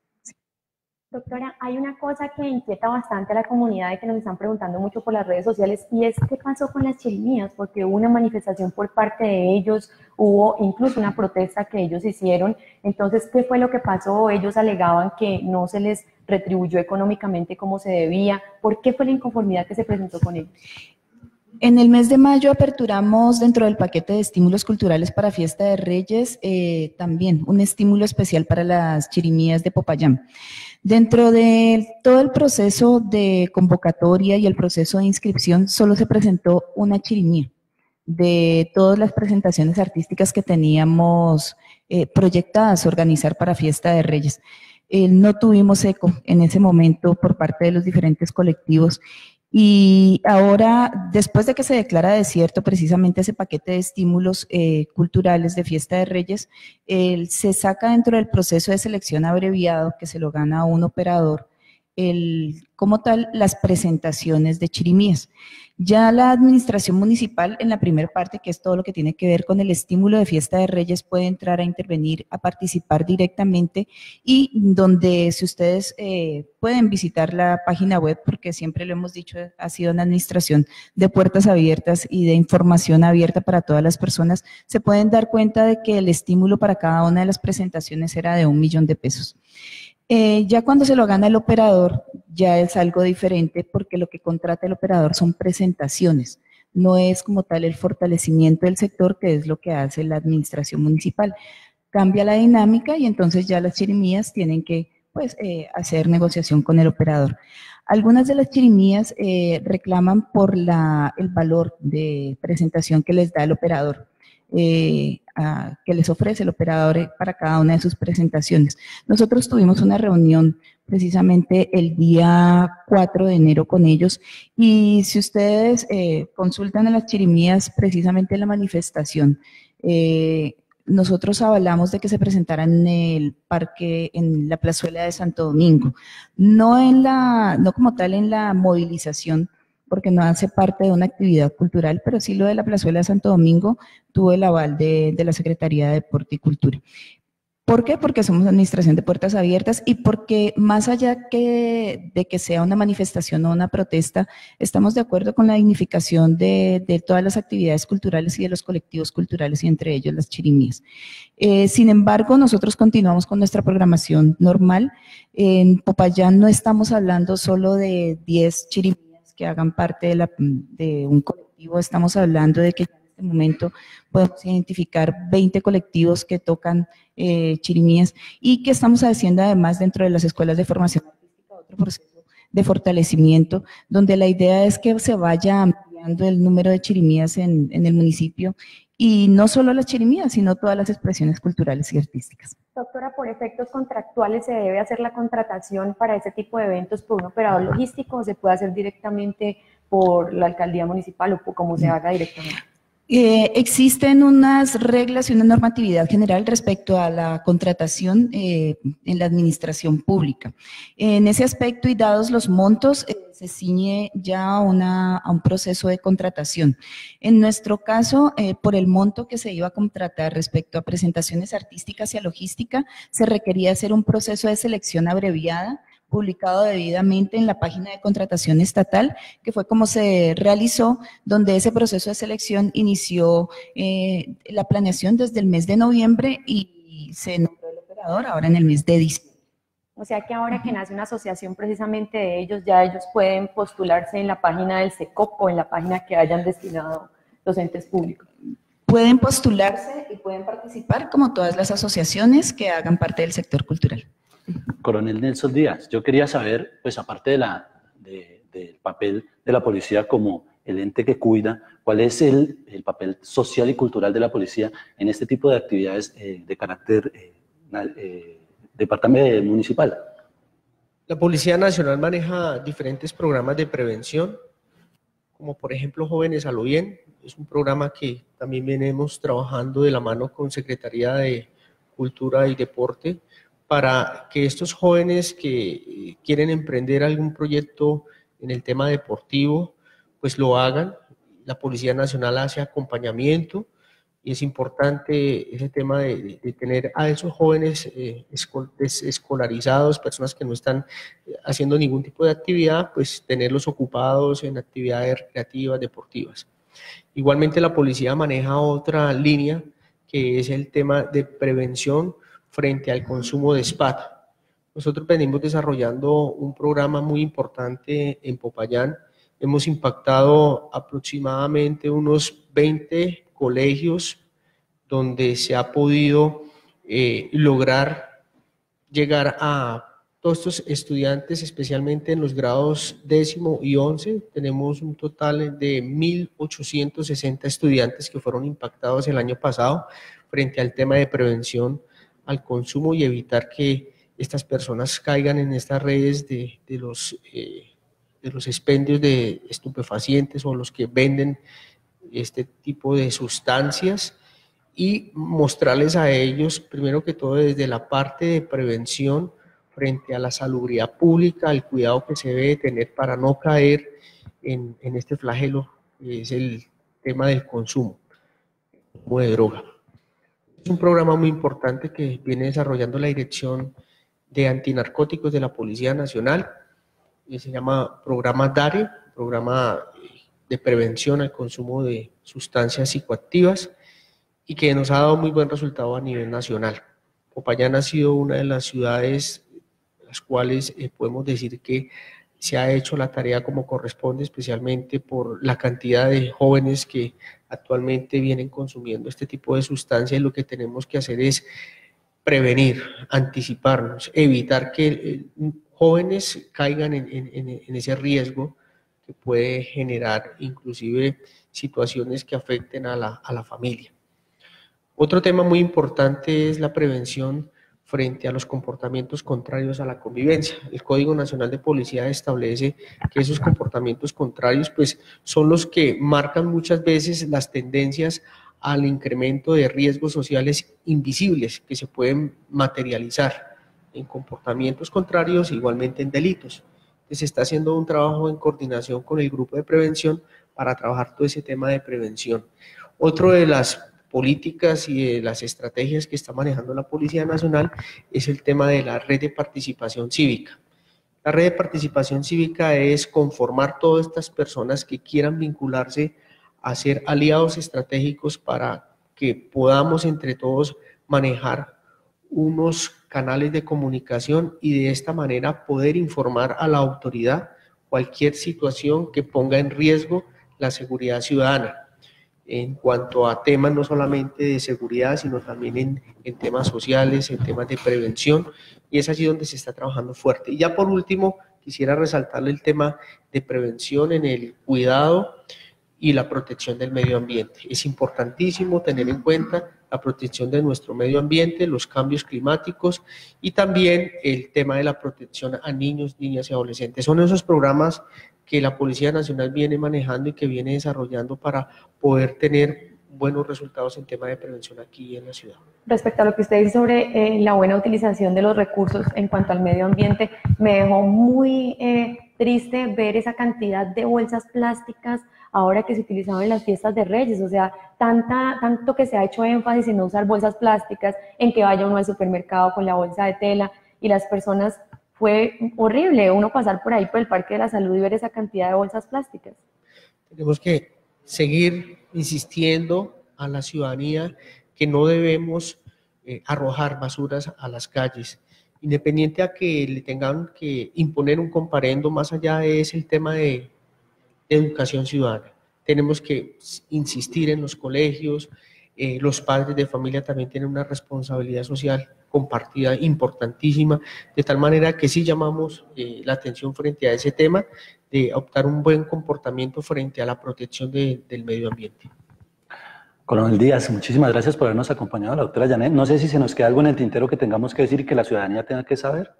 Speaker 23: Doctora, hay una cosa que inquieta bastante a la comunidad y que nos están preguntando mucho por las redes sociales y es qué pasó con las chirimías, porque hubo una manifestación por parte de ellos, hubo incluso una protesta que ellos hicieron. Entonces, ¿qué fue lo que pasó? Ellos alegaban que no se les retribuyó económicamente como se debía. ¿Por qué fue la inconformidad que se presentó con ellos?
Speaker 25: En el mes de mayo aperturamos dentro del paquete de estímulos culturales para Fiesta de Reyes eh, también un estímulo especial para las chirimías de Popayán. Dentro de todo el proceso de convocatoria y el proceso de inscripción, solo se presentó una chirimía de todas las presentaciones artísticas que teníamos eh, proyectadas organizar para Fiesta de Reyes. Eh, no tuvimos eco en ese momento por parte de los diferentes colectivos y ahora, después de que se declara desierto precisamente ese paquete de estímulos eh, culturales de Fiesta de Reyes, el- se saca dentro del proceso de selección abreviado que se lo gana un operador, el, como tal, las presentaciones de chirimías. Ya la administración municipal en la primera parte, que es todo lo que tiene que ver con el estímulo de Fiesta de Reyes, puede entrar a intervenir, a participar directamente y donde si ustedes eh, pueden visitar la página web, porque siempre lo hemos dicho, ha sido una administración de puertas abiertas y de información abierta para todas las personas, se pueden dar cuenta de que el estímulo para cada una de las presentaciones era de un millón de pesos. Eh, ya cuando se lo gana el operador, ya es algo diferente porque lo que contrata el operador son presentaciones, no es como tal el fortalecimiento del sector, que es lo que hace la administración municipal. Cambia la dinámica y entonces ya las chirimías tienen que pues, eh, hacer negociación con el operador. Algunas de las chirimías eh, reclaman por la, el valor de presentación que les da el operador eh, que les ofrece el operador eh, para cada una de sus presentaciones. Nosotros tuvimos una reunión precisamente el día 4 de enero con ellos y si ustedes eh, consultan a las chirimías precisamente en la manifestación, nosotros avalamos de que se presentaran en el parque, en la plazuela de Santo Domingo, no en la, no como tal en la movilización, porque no hace parte de una actividad cultural, pero sí lo de la plazuela de Santo Domingo tuvo el aval de, la Secretaría de Deporte y Cultura. ¿Por qué? Porque somos administración de puertas abiertas y porque más allá de que sea una manifestación o una protesta, estamos de acuerdo con la dignificación de, de todas las actividades culturales y de los colectivos culturales y entre ellos las chirimías. Eh, sin embargo, nosotros continuamos con nuestra programación normal. En Popayán no estamos hablando solo de 10 chirimías que hagan parte de, la, de un colectivo, estamos hablando de que este momento podemos identificar 20 colectivos que tocan eh, chirimías y que estamos haciendo además dentro de las escuelas de formación artística otro proceso de fortalecimiento, donde la idea es que se vaya ampliando el número de chirimías en, en el municipio y no solo las chirimías, sino todas las expresiones culturales y artísticas.
Speaker 23: Doctora, por efectos contractuales se debe hacer la contratación para ese tipo de eventos por un operador logístico o se puede hacer directamente por la alcaldía municipal o como se haga directamente.
Speaker 25: Eh, existen unas reglas y una normatividad general respecto a la contratación eh, en la administración pública. En ese aspecto y dados los montos, eh, se ciñe ya una, a un proceso de contratación. En nuestro caso, eh, por el monto que se iba a contratar respecto a presentaciones artísticas y a logística, se requería hacer un proceso de selección abreviada publicado debidamente en la página de contratación estatal, que fue como se realizó, donde ese proceso de selección inició eh, la planeación desde el mes de noviembre y se nombró el operador ahora en el mes de diciembre.
Speaker 23: O sea que ahora que nace una asociación precisamente de ellos, ya ellos pueden postularse en la página del SECOP o en la página que hayan destinado los entes públicos.
Speaker 25: Pueden postularse y pueden participar como todas las asociaciones que hagan parte del sector cultural.
Speaker 12: Coronel Nelson Díaz, yo quería saber, pues aparte de la, de- del papel de la policía como el ente que cuida, cuál es el, el papel social y cultural de la policía en este tipo de actividades eh, de carácter eh, eh, departamento municipal.
Speaker 24: La Policía Nacional maneja diferentes programas de prevención, como por ejemplo Jóvenes a lo Bien. Es un programa que también venimos trabajando de la mano con Secretaría de Cultura y Deporte para que estos jóvenes que eh, quieren emprender algún proyecto en el tema deportivo, pues lo hagan. La Policía Nacional hace acompañamiento y es importante ese tema de, de- tener a esos jóvenes eh, escol- desescolarizados, personas que no están eh, haciendo ningún tipo de actividad, pues tenerlos ocupados en actividades recreativas, deportivas. Igualmente la policía maneja otra línea que es el tema de prevención frente al consumo de SPAT. Nosotros venimos desarrollando un programa muy importante en Popayán. Hemos impactado aproximadamente unos 20 colegios donde se ha podido eh, lograr llegar a todos estos estudiantes, especialmente en los grados décimo y once. Tenemos un total de 1.860 estudiantes que fueron impactados el año pasado frente al tema de prevención al consumo y evitar que estas personas caigan en estas redes de, de los, eh, de los expendios de estupefacientes o los que venden este tipo de sustancias y mostrarles a ellos, primero que todo, desde la parte de prevención frente a la salubridad pública, el cuidado que se debe tener para no caer en, en este flagelo, que es el tema del consumo, de droga. Es un programa muy importante que viene desarrollando la Dirección de Antinarcóticos de la Policía Nacional, y se llama Programa DARE, Programa de Prevención al Consumo de Sustancias Psicoactivas, y que nos ha dado muy buen resultado a nivel nacional. Popayán ha sido una de las ciudades las cuales eh, podemos decir que se ha hecho la tarea como corresponde, especialmente por la cantidad de jóvenes que actualmente vienen consumiendo este tipo de sustancias. Lo que tenemos que hacer es prevenir, anticiparnos, evitar que eh, jóvenes caigan en, ese riesgo que puede generar inclusive situaciones que afecten a la, a la familia. Otro tema muy importante es la prevención frente a los comportamientos contrarios a la convivencia. El Código Nacional de Policía establece que esos comportamientos contrarios pues, son los que marcan muchas veces las tendencias al incremento de riesgos sociales invisibles que se pueden materializar en comportamientos contrarios, igualmente en delitos. Se está haciendo un trabajo en coordinación con el grupo de prevención para trabajar todo ese tema de prevención. Otro de las políticas y de las estrategias que está manejando la Policía Nacional es el tema de la red de participación cívica. La red de participación cívica es conformar todas estas personas que quieran vincularse a ser aliados estratégicos para que podamos entre todos manejar unos canales de comunicación y de esta manera poder informar a la autoridad cualquier situación que ponga en riesgo la seguridad ciudadana en cuanto a temas no solamente de seguridad, sino también en, en, temas sociales, en temas de prevención, y es allí donde se está trabajando fuerte. Y ya por último, quisiera resaltarle el tema de prevención en el cuidado y la protección del medio ambiente. Es importantísimo tener en cuenta la protección de nuestro medio ambiente, los cambios climáticos y también el tema de la protección a niños, niñas y adolescentes. Son esos programas que la Policía Nacional viene manejando y que viene desarrollando para poder tener buenos resultados en tema de prevención aquí en la ciudad.
Speaker 23: Respecto a lo que usted dice sobre eh, la buena utilización de los recursos en cuanto al medio ambiente, me dejó muy eh, triste ver esa cantidad de bolsas plásticas ahora que se utilizaban en las fiestas de Reyes, o sea, tanta, tanto que se ha hecho énfasis en no usar bolsas plásticas, en que vaya uno al supermercado con la bolsa de tela y las personas fue horrible uno pasar por ahí por el Parque de la Salud y ver esa cantidad de bolsas plásticas.
Speaker 24: Tenemos que seguir insistiendo a la ciudadanía que no debemos eh, arrojar basuras a las calles, independiente a que le tengan que imponer un comparendo, más allá ese el tema de educación ciudadana. Tenemos que insistir en los colegios, eh, los padres de familia también tienen una responsabilidad social compartida importantísima, de tal manera que sí llamamos eh, la atención frente a ese tema de optar un buen comportamiento frente a la protección de, del medio ambiente.
Speaker 12: Coronel Díaz, muchísimas gracias por habernos acompañado, la doctora Janet. No sé si se nos queda algo en el tintero que tengamos que decir que la ciudadanía tenga que saber.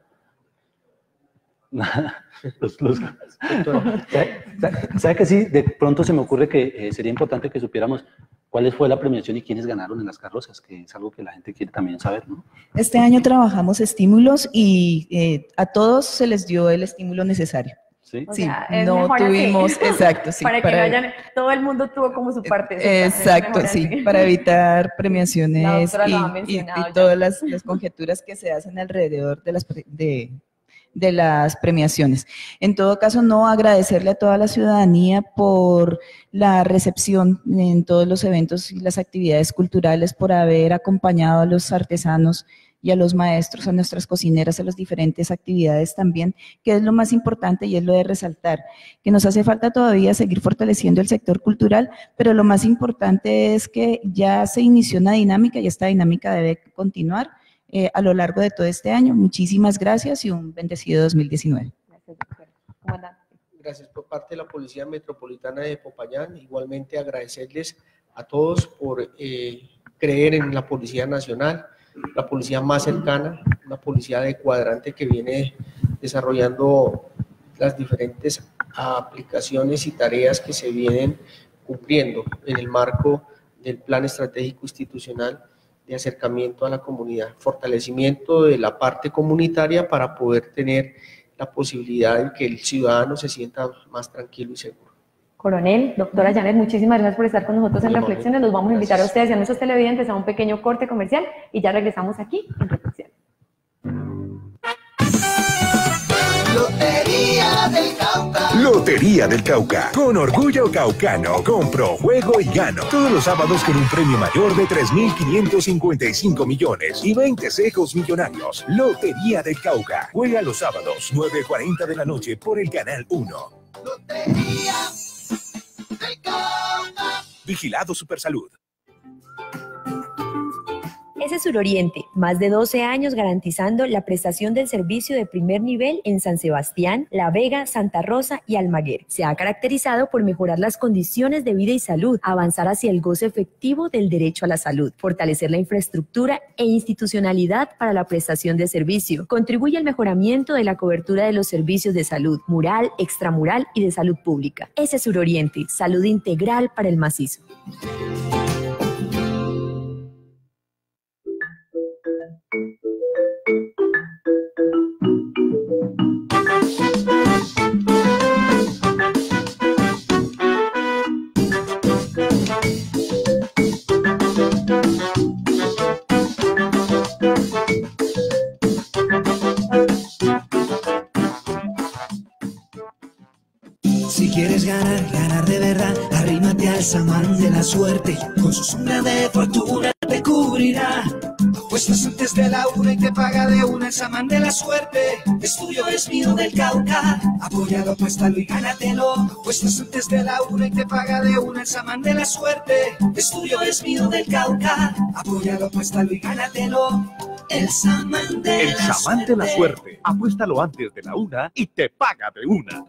Speaker 12: los, los, ¿sabe, que sí? De pronto se me ocurre que eh, sería importante que supiéramos cuál fue la premiación y quiénes ganaron en las carrozas, que es algo que la gente quiere también saber, ¿no?
Speaker 25: Este año trabajamos estímulos y eh, a todos se les dio el estímulo necesario.
Speaker 12: Sí,
Speaker 25: sí no tuvimos, así. exacto, sí.
Speaker 23: para, para, que no hayan, todo el mundo tuvo como su parte.
Speaker 25: Exacto, sí, para evitar premiaciones y, y, y, todas las, las, conjeturas que se hacen alrededor de las, de, de las premiaciones. En todo caso, no agradecerle a toda la ciudadanía por la recepción en todos los eventos y las actividades culturales, por haber acompañado a los artesanos y a los maestros, a nuestras cocineras, a las diferentes actividades también, que es lo más importante y es lo de resaltar, que nos hace falta todavía seguir fortaleciendo el sector cultural, pero lo más importante es que ya se inició una dinámica y esta dinámica debe continuar eh, a lo largo de todo este año. Muchísimas gracias y un bendecido 2019.
Speaker 23: Gracias,
Speaker 24: Gracias por parte de la Policía Metropolitana de Popayán. Igualmente agradecerles a todos por eh, creer en la Policía Nacional, la policía más cercana, una policía de cuadrante que viene desarrollando las diferentes aplicaciones y tareas que se vienen cumpliendo en el marco del Plan Estratégico Institucional de acercamiento a la comunidad, fortalecimiento de la parte comunitaria para poder tener la posibilidad de que el ciudadano se sienta más tranquilo y seguro.
Speaker 23: Coronel, doctora Janet, muchísimas gracias por estar con nosotros en Reflexiones. Los vamos a invitar a ustedes y a nuestros televidentes a un pequeño corte comercial y ya regresamos aquí en Reflexiones.
Speaker 13: Lotería del Cauca. Lotería del Cauca. Con orgullo caucano. Compro, juego y gano. Todos los sábados con un premio mayor de 3.555 millones y 20 cejos millonarios. Lotería del Cauca. Juega los sábados, 9.40 de la noche por el Canal 1. Lotería del Cauca. Vigilado Supersalud.
Speaker 15: Ese Suroriente, más de 12 años garantizando la prestación del servicio de primer nivel en San Sebastián, La Vega, Santa Rosa y Almaguer. Se ha caracterizado por mejorar las condiciones de vida y salud, avanzar hacia el goce efectivo del derecho a la salud, fortalecer la infraestructura e institucionalidad para la prestación de servicio, contribuye al mejoramiento de la cobertura de los servicios de salud, mural, extramural y de salud pública. Ese Suroriente, salud integral para el macizo.
Speaker 14: Si quieres ganar, ganar de verdad, arrímate al samán de la suerte, con su sombra de fortuna te cubrirá. Apuestas antes de la una y te paga de una el samán de la suerte. Es tuyo, es mío del Cauca. Apóyalo, apuéstalo y gánatelo. Apuestas antes de la una y te paga de una el samán de la suerte. Es tuyo, es mío del Cauca. Apóyalo, apuéstalo y gánatelo. El samán de
Speaker 16: El
Speaker 14: la
Speaker 16: chamán de la suerte. Apuéstalo antes de la una y te paga de una.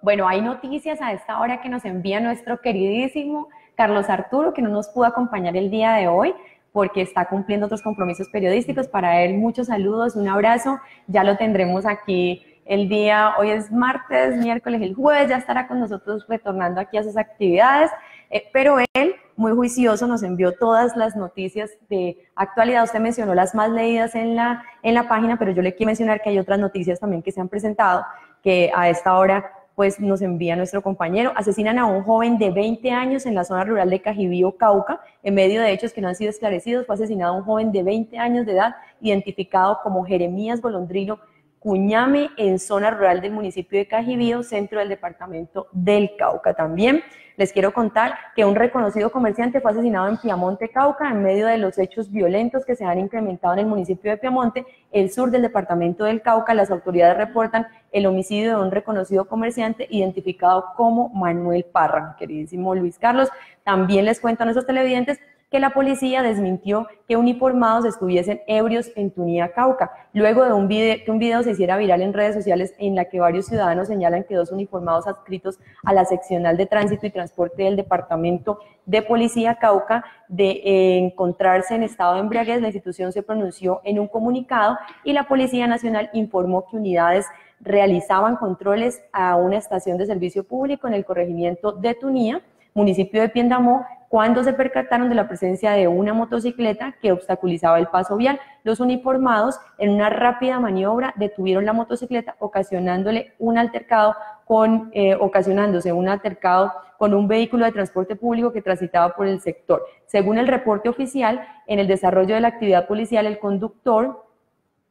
Speaker 23: Bueno, hay noticias a esta hora que nos envía nuestro queridísimo Carlos Arturo, que no nos pudo acompañar el día de hoy porque está cumpliendo otros compromisos periodísticos. Para él, muchos saludos, un abrazo. Ya lo tendremos aquí el día, hoy es martes, miércoles, el jueves, ya estará con nosotros retornando aquí a sus actividades. Eh, pero él, muy juicioso, nos envió todas las noticias de actualidad. Usted mencionó las más leídas en la, en la página, pero yo le quiero mencionar que hay otras noticias también que se han presentado que a esta hora pues nos envía nuestro compañero. Asesinan a un joven de 20 años en la zona rural de Cajibío, Cauca. En medio de hechos que no han sido esclarecidos, fue asesinado un joven de 20 años de edad, identificado como Jeremías Golondrino Cuñame, en zona rural del municipio de Cajibío, centro del departamento del Cauca. También les quiero contar que un reconocido comerciante fue asesinado en Piamonte, Cauca, en medio de los hechos violentos que se han incrementado en el municipio de Piamonte, el sur del departamento del Cauca. Las autoridades reportan el homicidio de un reconocido comerciante identificado como Manuel Parra, queridísimo Luis Carlos. También les cuento a nuestros televidentes que la policía desmintió que uniformados estuviesen ebrios en Tunía, Cauca, luego de un video, que un video se hiciera viral en redes sociales en la que varios ciudadanos señalan que dos uniformados adscritos a la seccional de tránsito y transporte del departamento de policía Cauca de eh, encontrarse en estado de embriaguez, la institución se pronunció en un comunicado y la Policía Nacional informó que unidades realizaban controles a una estación de servicio público en el corregimiento de Tunía, municipio de Piendamó, cuando se percataron de la presencia de una motocicleta que obstaculizaba el paso vial. Los uniformados, en una rápida maniobra, detuvieron la motocicleta, ocasionándole un altercado con, eh, ocasionándose un altercado con un vehículo de transporte público que transitaba por el sector. Según el reporte oficial, en el desarrollo de la actividad policial, el conductor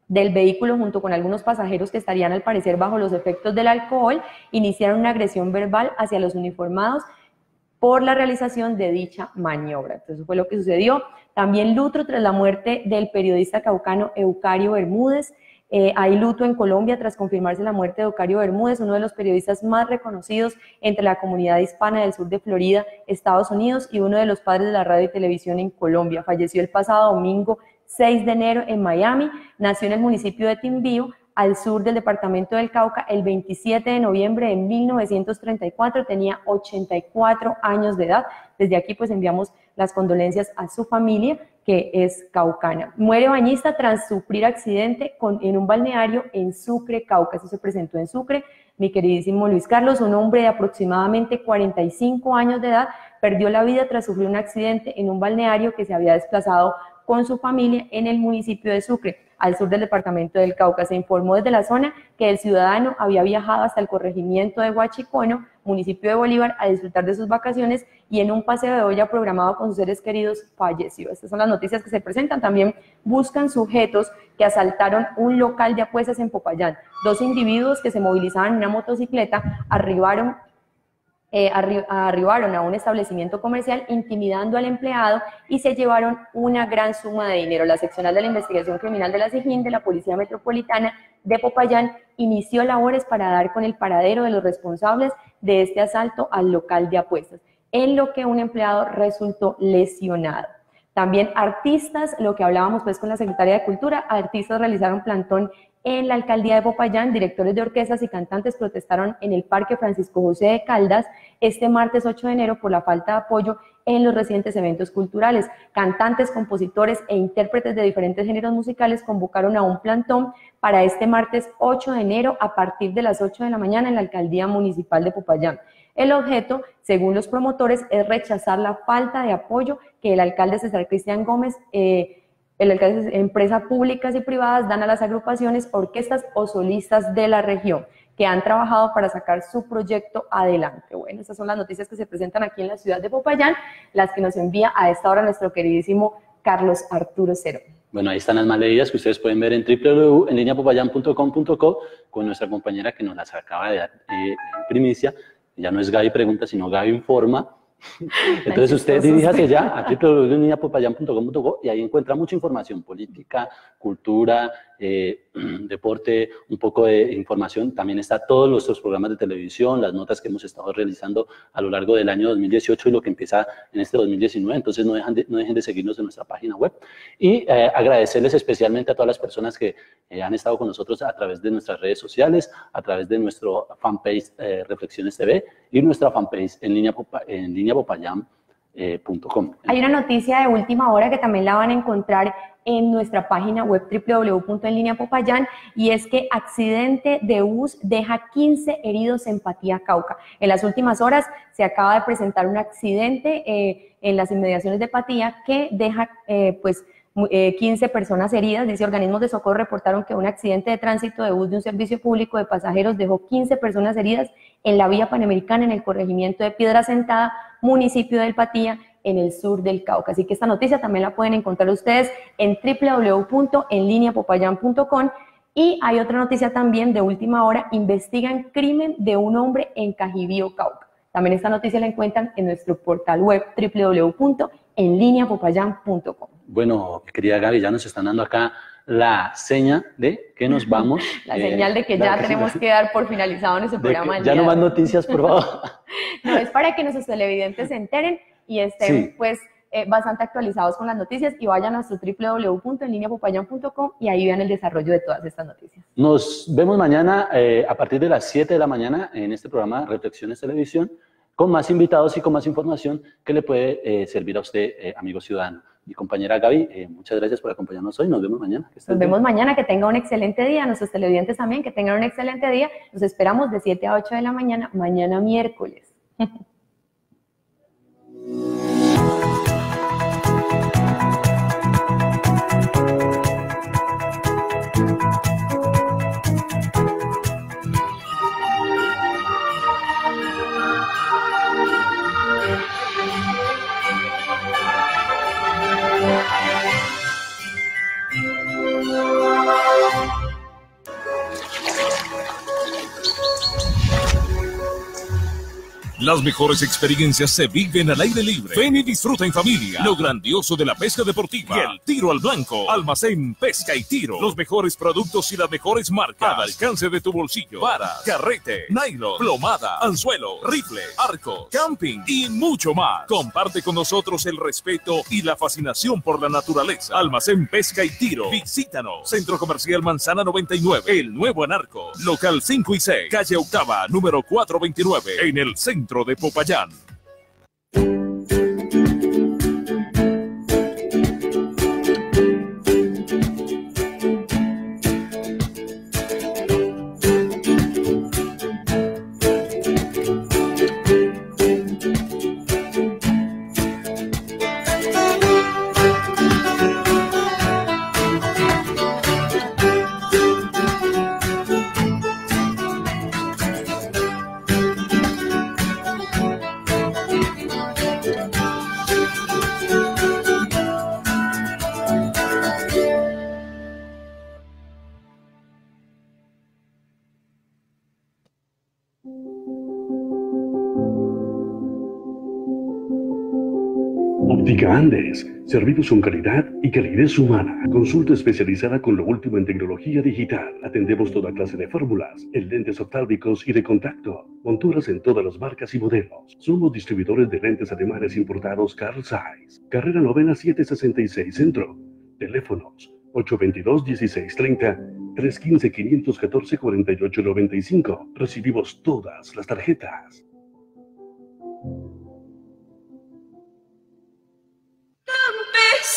Speaker 23: del vehículo junto con algunos pasajeros que estarían al parecer bajo los efectos del alcohol, iniciaron una agresión verbal hacia los uniformados por la realización de dicha maniobra. Entonces, eso fue lo que sucedió. También luto tras la muerte del periodista caucano Eucario Bermúdez. Eh, hay luto en Colombia tras confirmarse la muerte de Eucario Bermúdez, uno de los periodistas más reconocidos entre la comunidad hispana del sur de Florida, Estados Unidos, y uno de los padres de la radio y televisión en Colombia. Falleció el pasado domingo 6 de enero en Miami, nació en el municipio de Timbío, al sur del departamento del Cauca el 27 de noviembre de 1934, tenía 84 años de edad. Desde aquí pues enviamos las condolencias a su familia que es caucana. Muere bañista tras sufrir accidente en un balneario en Sucre, Cauca. Eso se presentó en Sucre. Mi queridísimo Luis Carlos, un hombre de aproximadamente 45 años de edad, perdió la vida tras sufrir un accidente en un balneario que se había desplazado con su familia en el municipio de Sucre, al sur del departamento del Cauca. Se informó desde la zona que el ciudadano había viajado hasta el corregimiento de Huachicono, municipio de Bolívar, a disfrutar de sus vacaciones y en un paseo de olla programado con sus seres queridos falleció. Estas son las noticias que se presentan. También buscan sujetos que asaltaron un local de apuestas en Popayán. Dos individuos que se movilizaban en una motocicleta arribaron eh, arri- arribaron a un establecimiento comercial intimidando al empleado y se llevaron una gran suma de dinero. La seccional de la investigación criminal de la SIGIN de la Policía Metropolitana de Popayán inició labores para dar con el paradero de los responsables de este asalto al local de apuestas, en lo que un empleado resultó lesionado. También artistas, lo que hablábamos pues con la Secretaría de Cultura, artistas realizaron plantón en la alcaldía de Popayán, directores de orquestas y cantantes protestaron en el Parque Francisco José de Caldas este martes 8 de enero por la falta de apoyo en los recientes eventos culturales. Cantantes, compositores e intérpretes de diferentes géneros musicales convocaron a un plantón para este martes 8 de enero a partir de las 8 de la mañana en la alcaldía municipal de Popayán. El objeto, según los promotores, es rechazar la falta de apoyo que el alcalde César Cristian Gómez eh, el alcalde de empresas públicas y privadas dan a las agrupaciones, orquestas o solistas de la región que han trabajado para sacar su proyecto adelante. Bueno, estas son las noticias que se presentan aquí en la ciudad de Popayán, las que nos envía a esta hora nuestro queridísimo Carlos Arturo Cero.
Speaker 12: Bueno, ahí están las maledidas que ustedes pueden ver en www.enlineapopayan.com.co con nuestra compañera que nos las acaba de dar eh, primicia. Ya no es Gaby Pregunta, sino Gaby Informa. Entonces usted diríjase ya a www.niñapopayan.com.co y ahí encuentra mucha información política, cultura, eh, deporte, un poco de información. También está todos nuestros programas de televisión, las notas que hemos estado realizando a lo largo del año 2018 y lo que empieza en este 2019. Entonces no, dejan de- no dejen de seguirnos en nuestra página web. Y eh, agradecerles especialmente a todas las personas que eh, han estado con nosotros a través de nuestras redes sociales, a través de nuestro fanpage eh, Reflexiones TV y nuestra fanpage en línea, en línea eh, punto com.
Speaker 23: Hay una noticia de última hora que también la van a encontrar en nuestra página web www.enlinea Popayán y es que accidente de bus deja 15 heridos en Patía Cauca. En las últimas horas se acaba de presentar un accidente eh, en las inmediaciones de Patía que deja eh, pues mu- eh, 15 personas heridas. Dice organismos de socorro reportaron que un accidente de tránsito de bus de un servicio público de pasajeros dejó 15 personas heridas en la vía panamericana en el corregimiento de Piedra Sentada, municipio del Patía, en el sur del Cauca. Así que esta noticia también la pueden encontrar ustedes en www.enlineapopayan.com y hay otra noticia también de última hora, investigan crimen de un hombre en Cajibío, Cauca. También esta noticia la encuentran en nuestro portal web www.enlineapopayan.com.
Speaker 12: Bueno, querida Gaby, ya nos están dando acá la seña de que nos vamos.
Speaker 23: La
Speaker 12: Eh,
Speaker 23: señal de que ya tenemos que dar por finalizado nuestro
Speaker 12: que-
Speaker 23: programa.
Speaker 12: ya no más noticias, por favor.
Speaker 23: No, es para que nuestros televidentes se enteren y estén
Speaker 12: Sí.
Speaker 23: pues eh, bastante actualizados con las noticias y vayan a nuestro www.enlineapopayan.com y ahí vean el desarrollo de todas estas noticias.
Speaker 12: Nos vemos mañana eh, a partir de las 7 de la mañana en este programa Reflexiones Televisión con más invitados y con más información que le puede eh, servir a usted, amigo ciudadano. Mi compañera Gaby, muchas gracias por acompañarnos hoy. Nos vemos mañana. Que
Speaker 23: Nos
Speaker 12: bien.
Speaker 23: vemos mañana, que tenga un excelente día, nuestros televidentes también, que tengan un excelente día. Los esperamos de 7 a 8 de la mañana, mañana miércoles. Yeah.
Speaker 26: Las mejores experiencias se viven al aire libre. Ven y disfruta en familia. Lo grandioso de la pesca deportiva. Y el tiro al blanco. Almacén Pesca y Tiro. Los mejores productos y las mejores marcas. Al alcance de tu bolsillo. Para, carrete, nylon, plomada, anzuelo, rifle, arco, camping y mucho más. Comparte con nosotros el respeto y la fascinación por la naturaleza. Almacén Pesca y Tiro. Visítanos. Centro Comercial Manzana 99. El Nuevo Anarco. Local 5 y 6. Calle Octava, número 429. En el centro de Popayán.
Speaker 27: Andes, servicios con calidad y calidez humana. Consulta especializada con lo último en tecnología digital. Atendemos toda clase de fórmulas, en lentes oftálmicos y de contacto. Monturas en todas las marcas y modelos. Somos distribuidores de lentes alemanes importados Carl Zeiss. Carrera Novena 766 Centro. Teléfonos 822-1630, 315-514-4895. Recibimos todas las tarjetas.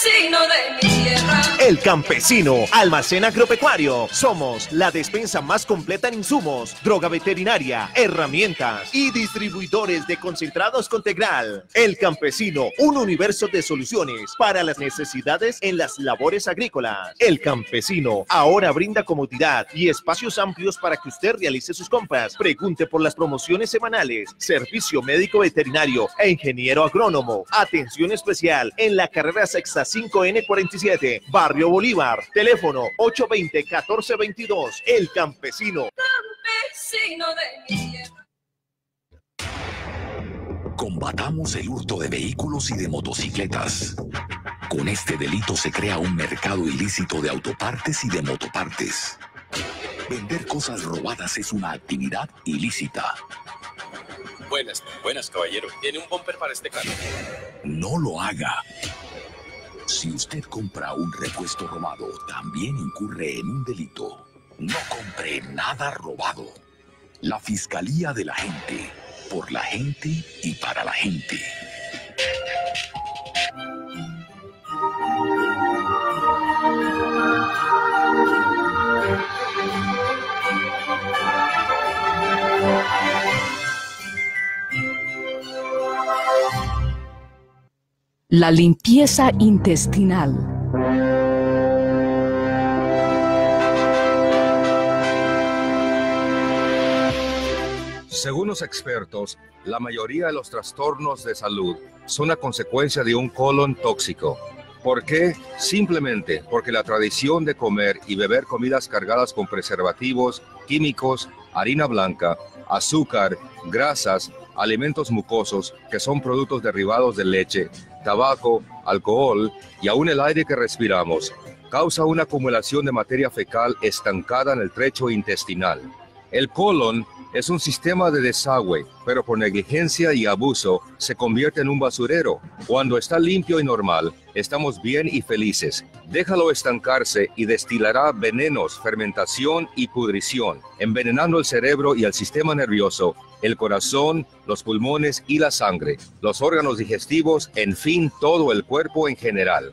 Speaker 28: Campesino de mi tierra.
Speaker 29: El Campesino, almacén agropecuario. Somos la despensa más completa en insumos, droga veterinaria, herramientas y distribuidores de concentrados con Tegral. El Campesino, un universo de soluciones para las necesidades en las labores agrícolas. El Campesino ahora brinda comodidad y espacios amplios para que usted realice sus compras. Pregunte por las promociones semanales, servicio médico veterinario e ingeniero agrónomo. Atención especial en la carrera sexta 5N47, Barrio Bolívar. Teléfono 820-1422. El Campesino.
Speaker 30: Campesino de mi.
Speaker 28: Combatamos el hurto de vehículos y de motocicletas. Con este delito se crea un mercado ilícito de autopartes y de motopartes. Vender cosas robadas es una actividad ilícita.
Speaker 31: Buenas, buenas, caballero. Tiene un bumper para este carro.
Speaker 28: No lo haga. Si usted compra un repuesto robado, también incurre en un delito. No compre nada robado. La Fiscalía de la Gente. Por la gente y para la gente.
Speaker 32: La limpieza intestinal.
Speaker 33: Según los expertos, la mayoría de los trastornos de salud son a consecuencia de un colon tóxico. ¿Por qué? Simplemente porque la tradición de comer y beber comidas cargadas con preservativos, químicos, harina blanca, azúcar, grasas, alimentos mucosos que son productos derivados de leche, tabaco, alcohol y aún el aire que respiramos, causa una acumulación de materia fecal estancada en el trecho intestinal. El colon es un sistema de desagüe, pero por negligencia y abuso se convierte en un basurero. Cuando está limpio y normal, estamos bien y felices. Déjalo estancarse y destilará venenos, fermentación y pudrición, envenenando el cerebro y el sistema nervioso, el corazón, los pulmones y la sangre, los órganos digestivos, en fin, todo el cuerpo en general.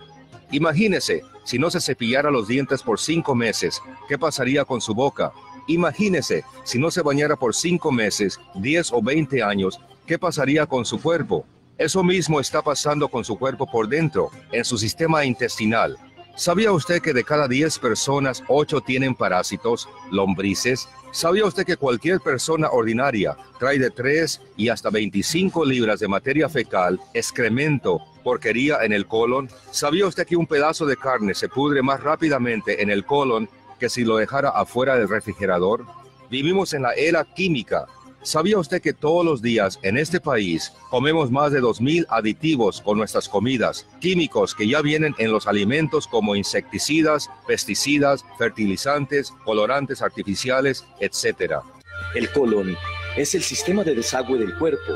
Speaker 33: Imagínese, si no se cepillara los dientes por cinco meses, ¿qué pasaría con su boca? Imagínese, si no se bañara por cinco meses, 10 o 20 años, ¿qué pasaría con su cuerpo? Eso mismo está pasando con su cuerpo por dentro, en su sistema intestinal. ¿Sabía usted que de cada 10 personas, 8 tienen parásitos, lombrices? ¿Sabía usted que cualquier persona ordinaria trae de 3 y hasta 25 libras de materia fecal, excremento, porquería en el colon? ¿Sabía usted que un pedazo de carne se pudre más rápidamente en el colon que si lo dejara afuera del refrigerador? Vivimos en la era química. ¿Sabía usted que todos los días en este país comemos más de 2.000 aditivos con nuestras comidas, químicos que ya vienen en los alimentos como insecticidas, pesticidas, fertilizantes, colorantes artificiales, etcétera?
Speaker 28: El colon es el sistema de desagüe del cuerpo,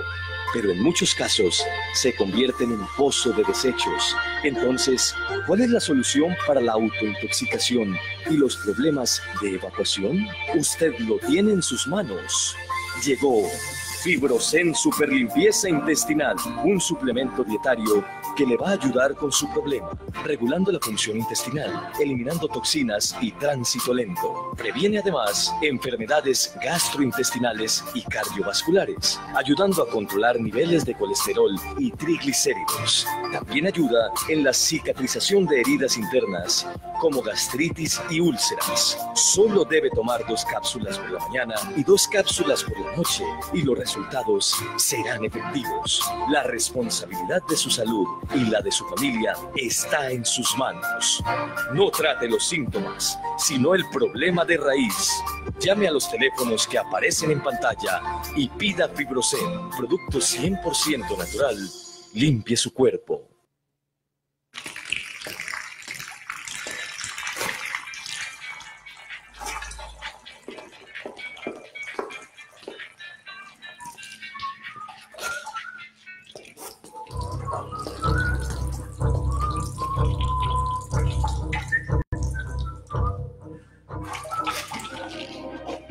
Speaker 28: pero en muchos casos se convierte en un pozo de desechos. Entonces, ¿cuál es la solución para la autointoxicación y los problemas de evacuación? Usted lo tiene en sus manos. Llegó Fibrocen Super Limpieza Intestinal, un suplemento dietario que le va a ayudar con su problema, regulando la función intestinal, eliminando toxinas y tránsito lento. Previene además enfermedades gastrointestinales y cardiovasculares, ayudando a controlar niveles de colesterol y triglicéridos. También ayuda en la cicatrización de heridas internas como gastritis y úlceras. Solo debe tomar dos cápsulas por la mañana y dos cápsulas por la noche y los resultados serán efectivos. La responsabilidad de su salud y la de su familia está en sus manos. No trate los síntomas, sino el problema de raíz. Llame a los teléfonos que aparecen en pantalla y pida Fibrocen, producto 100% natural. Limpie su cuerpo.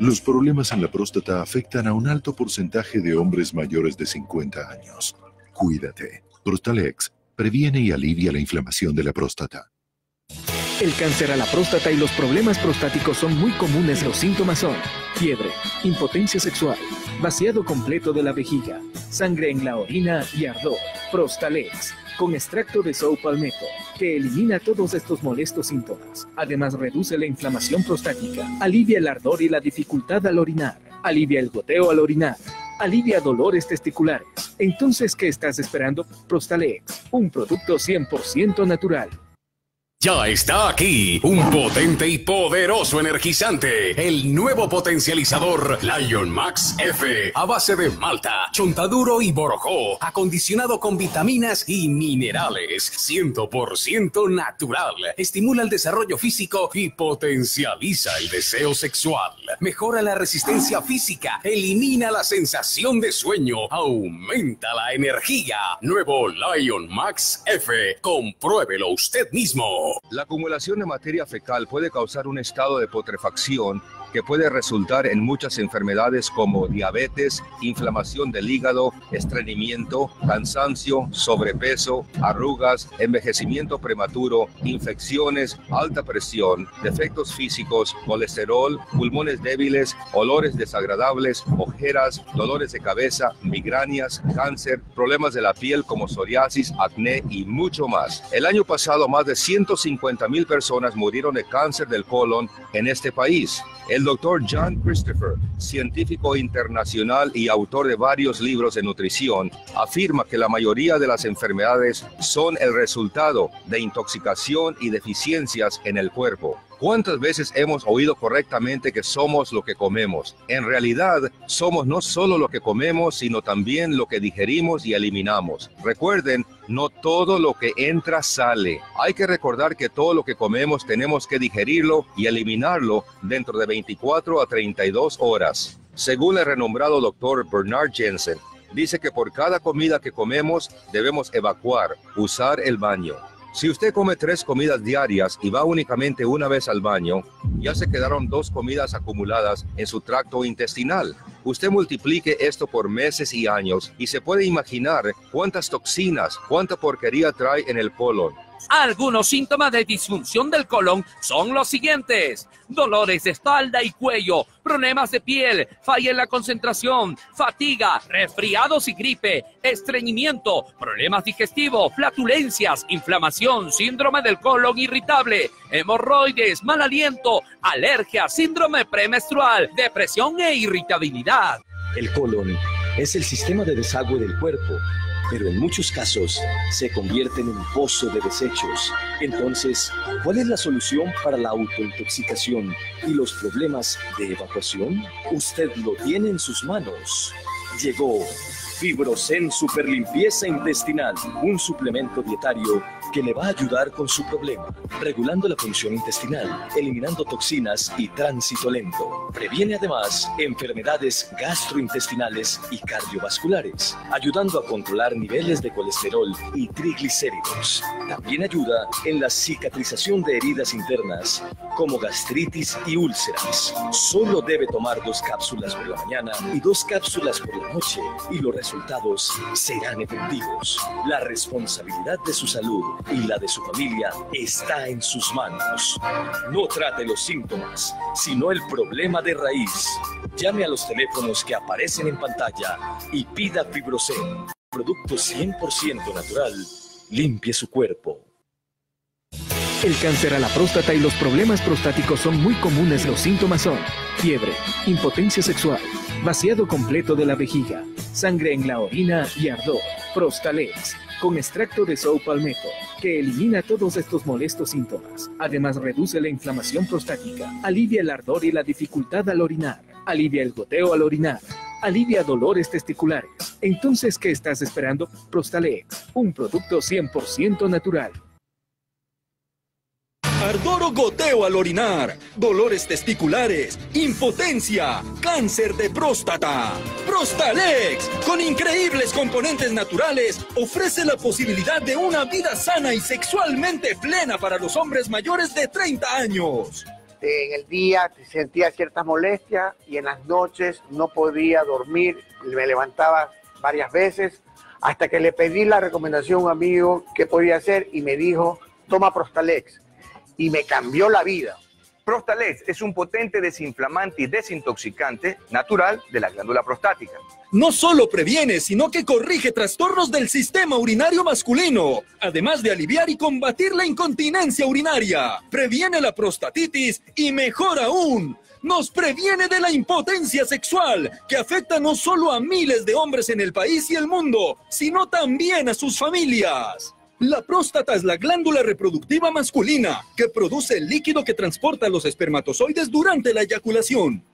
Speaker 34: Los problemas en la próstata afectan a un alto porcentaje de hombres mayores de 50 años. Cuídate. Prostalex previene y alivia la inflamación de la próstata.
Speaker 35: El cáncer a la próstata y los problemas prostáticos son muy comunes. Los síntomas son fiebre, impotencia sexual, vaciado completo de la vejiga, sangre en la orina y ardor. Prostalex, con extracto de Sow Palmetto, que elimina todos estos molestos síntomas. Además, reduce la inflamación prostática, alivia el ardor y la dificultad al orinar, alivia el goteo al orinar, alivia dolores testiculares, Entonces, ¿qué estás esperando? Prostalex, un producto 100% natural.
Speaker 36: Ya está aquí un potente y poderoso energizante, el nuevo potencializador Lion Max F, a base de malta, chontaduro y borojó, acondicionado con vitaminas y minerales, 100% natural, estimula el desarrollo físico y potencializa el deseo sexual, mejora la resistencia física, elimina la sensación de sueño, aumenta la energía. Nuevo Lion Max F, compruébelo usted mismo.
Speaker 33: La acumulación de materia fecal puede causar un estado de putrefacción que puede resultar en muchas enfermedades como diabetes, inflamación del hígado, estreñimiento, cansancio, sobrepeso, arrugas, envejecimiento prematuro, infecciones, alta presión, defectos físicos, colesterol, pulmones débiles, olores desagradables, ojeras, dolores de cabeza, migrañas, cáncer, problemas de la piel como psoriasis, acné y mucho más. El año pasado más de 150 mil personas murieron de cáncer del colon en este país. El doctor John Christopher, científico internacional y autor de varios libros de nutrición, afirma que la mayoría de las enfermedades son el resultado de intoxicación y deficiencias en el cuerpo. ¿Cuántas veces hemos oído correctamente que somos lo que comemos? En realidad, somos no solo lo que comemos, sino también lo que digerimos y eliminamos. Recuerden, no todo lo que entra sale. Hay que recordar que todo lo que comemos tenemos que digerirlo y eliminarlo dentro de 24 a 32 horas. Según el renombrado doctor Bernard Jensen, dice que por cada comida que comemos debemos evacuar, usar el baño. Si usted come tres comidas diarias y va únicamente una vez al baño, ya se quedaron dos comidas acumuladas en su tracto intestinal. Usted multiplique esto por meses y años y se puede imaginar cuántas toxinas, cuánta porquería trae en el colon.
Speaker 37: Algunos síntomas de disfunción del colon son los siguientes. Dolores de espalda y cuello, problemas de piel, falla en la concentración, fatiga, resfriados y gripe, estreñimiento, problemas digestivos, flatulencias, inflamación, síndrome del colon irritable, hemorroides, mal aliento, alergia, síndrome premenstrual, depresión e irritabilidad.
Speaker 28: El colon es el sistema de desagüe del cuerpo pero en muchos casos se convierte en un pozo de desechos. Entonces, ¿cuál es la solución para la autointoxicación y los problemas de evacuación? Usted lo tiene en sus manos. Llegó Fibrocen Super Limpieza Intestinal, un suplemento dietario que le va a ayudar con su problema, regulando la función intestinal, eliminando toxinas y tránsito lento. Previene además enfermedades gastrointestinales y cardiovasculares, ayudando a controlar niveles de colesterol y triglicéridos. También ayuda en la cicatrización de heridas internas, como gastritis y úlceras. Solo debe tomar dos cápsulas por la mañana y dos cápsulas por la noche, y los resultados serán efectivos. La responsabilidad de su salud y la de su familia está en sus manos. No trate los síntomas, sino el problema de raíz. Llame a los teléfonos que aparecen en pantalla y pida Fibrocen, producto 100% natural. Limpie su cuerpo.
Speaker 35: El cáncer a la próstata y los problemas prostáticos son muy comunes. Los síntomas son fiebre, impotencia sexual, vaciado completo de la vejiga, sangre en la orina y ardor. Prostalex, con extracto de Sao Palmetto, que elimina todos estos molestos síntomas. Además, reduce la inflamación prostática, alivia el ardor y la dificultad al orinar, alivia el goteo al orinar, alivia dolores testiculares. Entonces, ¿qué estás esperando? Prostalex, un producto 100% natural.
Speaker 38: Ardor goteo al orinar, dolores testiculares, impotencia, cáncer de próstata. Prostalex, con increíbles componentes naturales, ofrece la posibilidad de una vida sana y sexualmente plena para los hombres mayores de 30 años.
Speaker 39: En el día sentía ciertas molestias y en las noches no podía dormir, me levantaba varias veces hasta que le pedí la recomendación a un amigo que podía hacer y me dijo, toma Prostalex y me cambió la vida.
Speaker 40: Prostalex es un potente desinflamante y desintoxicante natural de la glándula prostática.
Speaker 38: No solo previene, sino que corrige trastornos del sistema urinario masculino, además de aliviar y combatir la incontinencia urinaria. Previene la prostatitis y mejor aún, nos previene de la impotencia sexual que afecta no solo a miles de hombres en el país y el mundo, sino también a sus familias. La próstata es la glándula reproductiva masculina que produce el líquido que transporta los espermatozoides durante la eyaculación.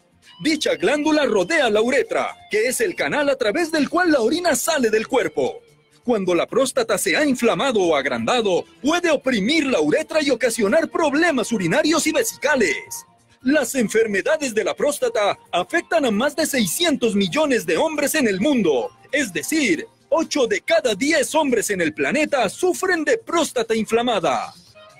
Speaker 38: Dicha glándula rodea la uretra, que es el canal a través del cual la orina sale del cuerpo. Cuando la próstata se ha inflamado o agrandado, puede oprimir la uretra y ocasionar problemas urinarios y vesicales. Las enfermedades de la próstata afectan a más de 600 millones de hombres en el mundo, es decir, 8 de cada 10 hombres en el planeta sufren de próstata inflamada.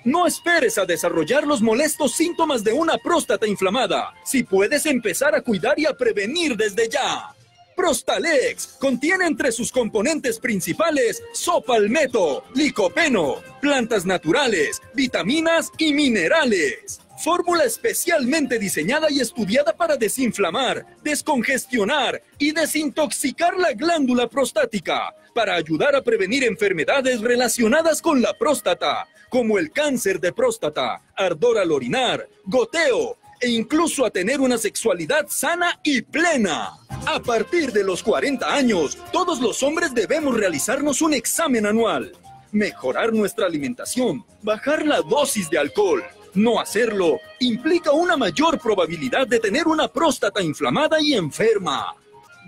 Speaker 38: No esperes a desarrollar los molestos síntomas de una próstata inflamada, si puedes empezar a cuidar y a prevenir desde ya. Prostalex contiene entre sus componentes principales sopalmeto, licopeno, plantas naturales, vitaminas y minerales. Fórmula especialmente diseñada y estudiada para desinflamar, descongestionar y desintoxicar la glándula prostática, para ayudar a prevenir enfermedades relacionadas con la próstata, como el cáncer de próstata, ardor al orinar, goteo, e incluso a tener una sexualidad sana y plena. A partir de los 40 años, todos los hombres debemos realizarnos un examen anual, mejorar nuestra alimentación, bajar la dosis de alcohol. No hacerlo implica una mayor probabilidad de tener una próstata inflamada y enferma.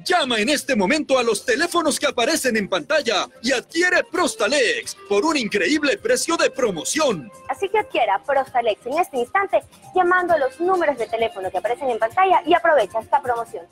Speaker 38: Llama en este momento a los teléfonos que aparecen en pantalla y adquiere Prostalex por un increíble precio de promoción.
Speaker 41: Así que adquiera Prostalex en este instante llamando a los números de teléfono que aparecen en pantalla y aprovecha esta promoción.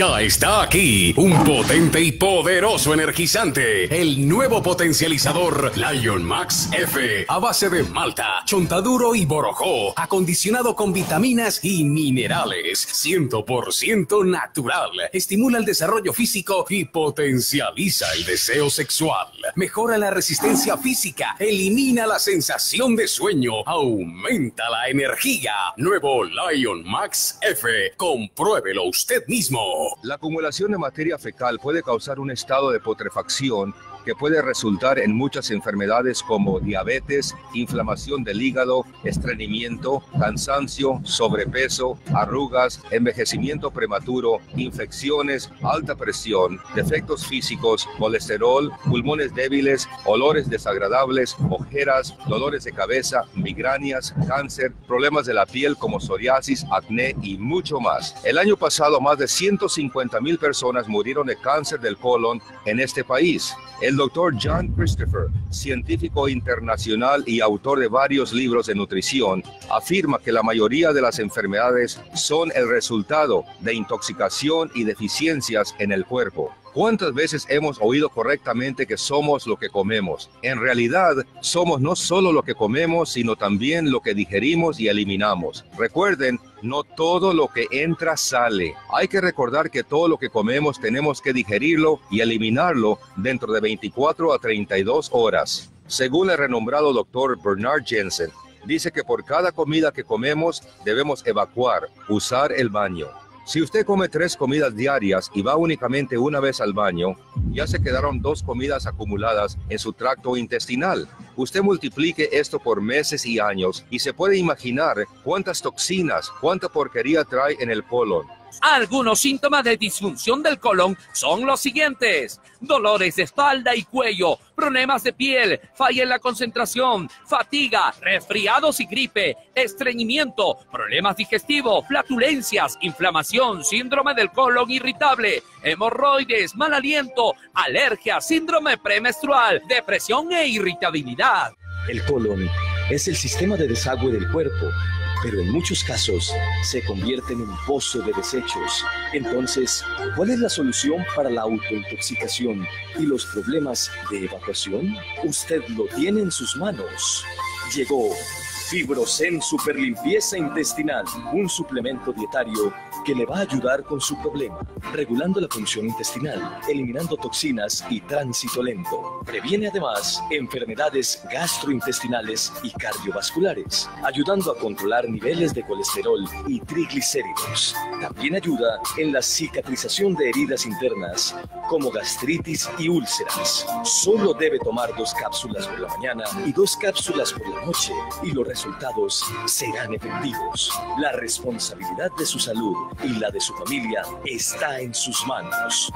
Speaker 36: Ya está aquí un potente y poderoso energizante, el nuevo potencializador Lion Max F, a base de malta, chontaduro y borojó, acondicionado con vitaminas y minerales, 100% natural, estimula el desarrollo físico y potencializa el deseo sexual, mejora la resistencia física, elimina la sensación de sueño, aumenta la energía. Nuevo Lion Max F, compruébelo usted mismo.
Speaker 33: La acumulación de materia fecal puede causar un estado de putrefacción que puede resultar en muchas enfermedades como diabetes, inflamación del hígado, estreñimiento, cansancio, sobrepeso, arrugas, envejecimiento prematuro, infecciones, alta presión, defectos físicos, colesterol, pulmones débiles, olores desagradables, ojeras, dolores de cabeza, migrañas, cáncer, problemas de la piel como psoriasis, acné y mucho más. El año pasado más de 150 mil personas murieron de cáncer del colon en este país. El doctor John Christopher, científico internacional y autor de varios libros de nutrición, afirma que la mayoría de las enfermedades son el resultado de intoxicación y deficiencias en el cuerpo. ¿Cuántas veces hemos oído correctamente que somos lo que comemos? En realidad, somos no solo lo que comemos, sino también lo que digerimos y eliminamos. Recuerden, no todo lo que entra sale. Hay que recordar que todo lo que comemos tenemos que digerirlo y eliminarlo dentro de 24 a 32 horas. Según el renombrado doctor Bernard Jensen, dice que por cada comida que comemos debemos evacuar, usar el baño. Si usted come tres comidas diarias y va únicamente una vez al baño, ya se quedaron dos comidas acumuladas en su tracto intestinal. Usted multiplique esto por meses y años y se puede imaginar cuántas toxinas, cuánta porquería trae en el colon.
Speaker 37: Algunos síntomas de disfunción del colon son los siguientes. Dolores de espalda y cuello, problemas de piel, falla en la concentración, fatiga, resfriados y gripe, estreñimiento, problemas digestivos, flatulencias, inflamación, síndrome del colon irritable, hemorroides, mal aliento, alergia, síndrome premenstrual, depresión e irritabilidad.
Speaker 28: El colon es el sistema de desagüe del cuerpo pero en muchos casos se convierte en un pozo de desechos. Entonces, ¿cuál es la solución para la autointoxicación y los problemas de evacuación? Usted lo tiene en sus manos. Llegó Fibrosen Super Limpieza Intestinal, un suplemento dietario que le va a ayudar con su problema, regulando la función intestinal, eliminando toxinas y tránsito lento. Previene además enfermedades gastrointestinales y cardiovasculares, ayudando a controlar niveles de colesterol y triglicéridos. También ayuda en la cicatrización de heridas internas, como gastritis y úlceras. Solo debe tomar dos cápsulas por la mañana y dos cápsulas por la noche, y lo resultados serán efectivos. La responsabilidad de su salud y la de su familia está en sus manos.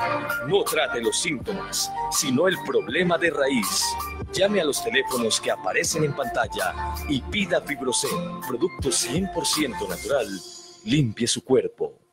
Speaker 28: No trate los síntomas, sino el problema de raíz. Llame a los teléfonos que aparecen en pantalla y pida Fibrocen, producto 100% natural. Limpie su cuerpo.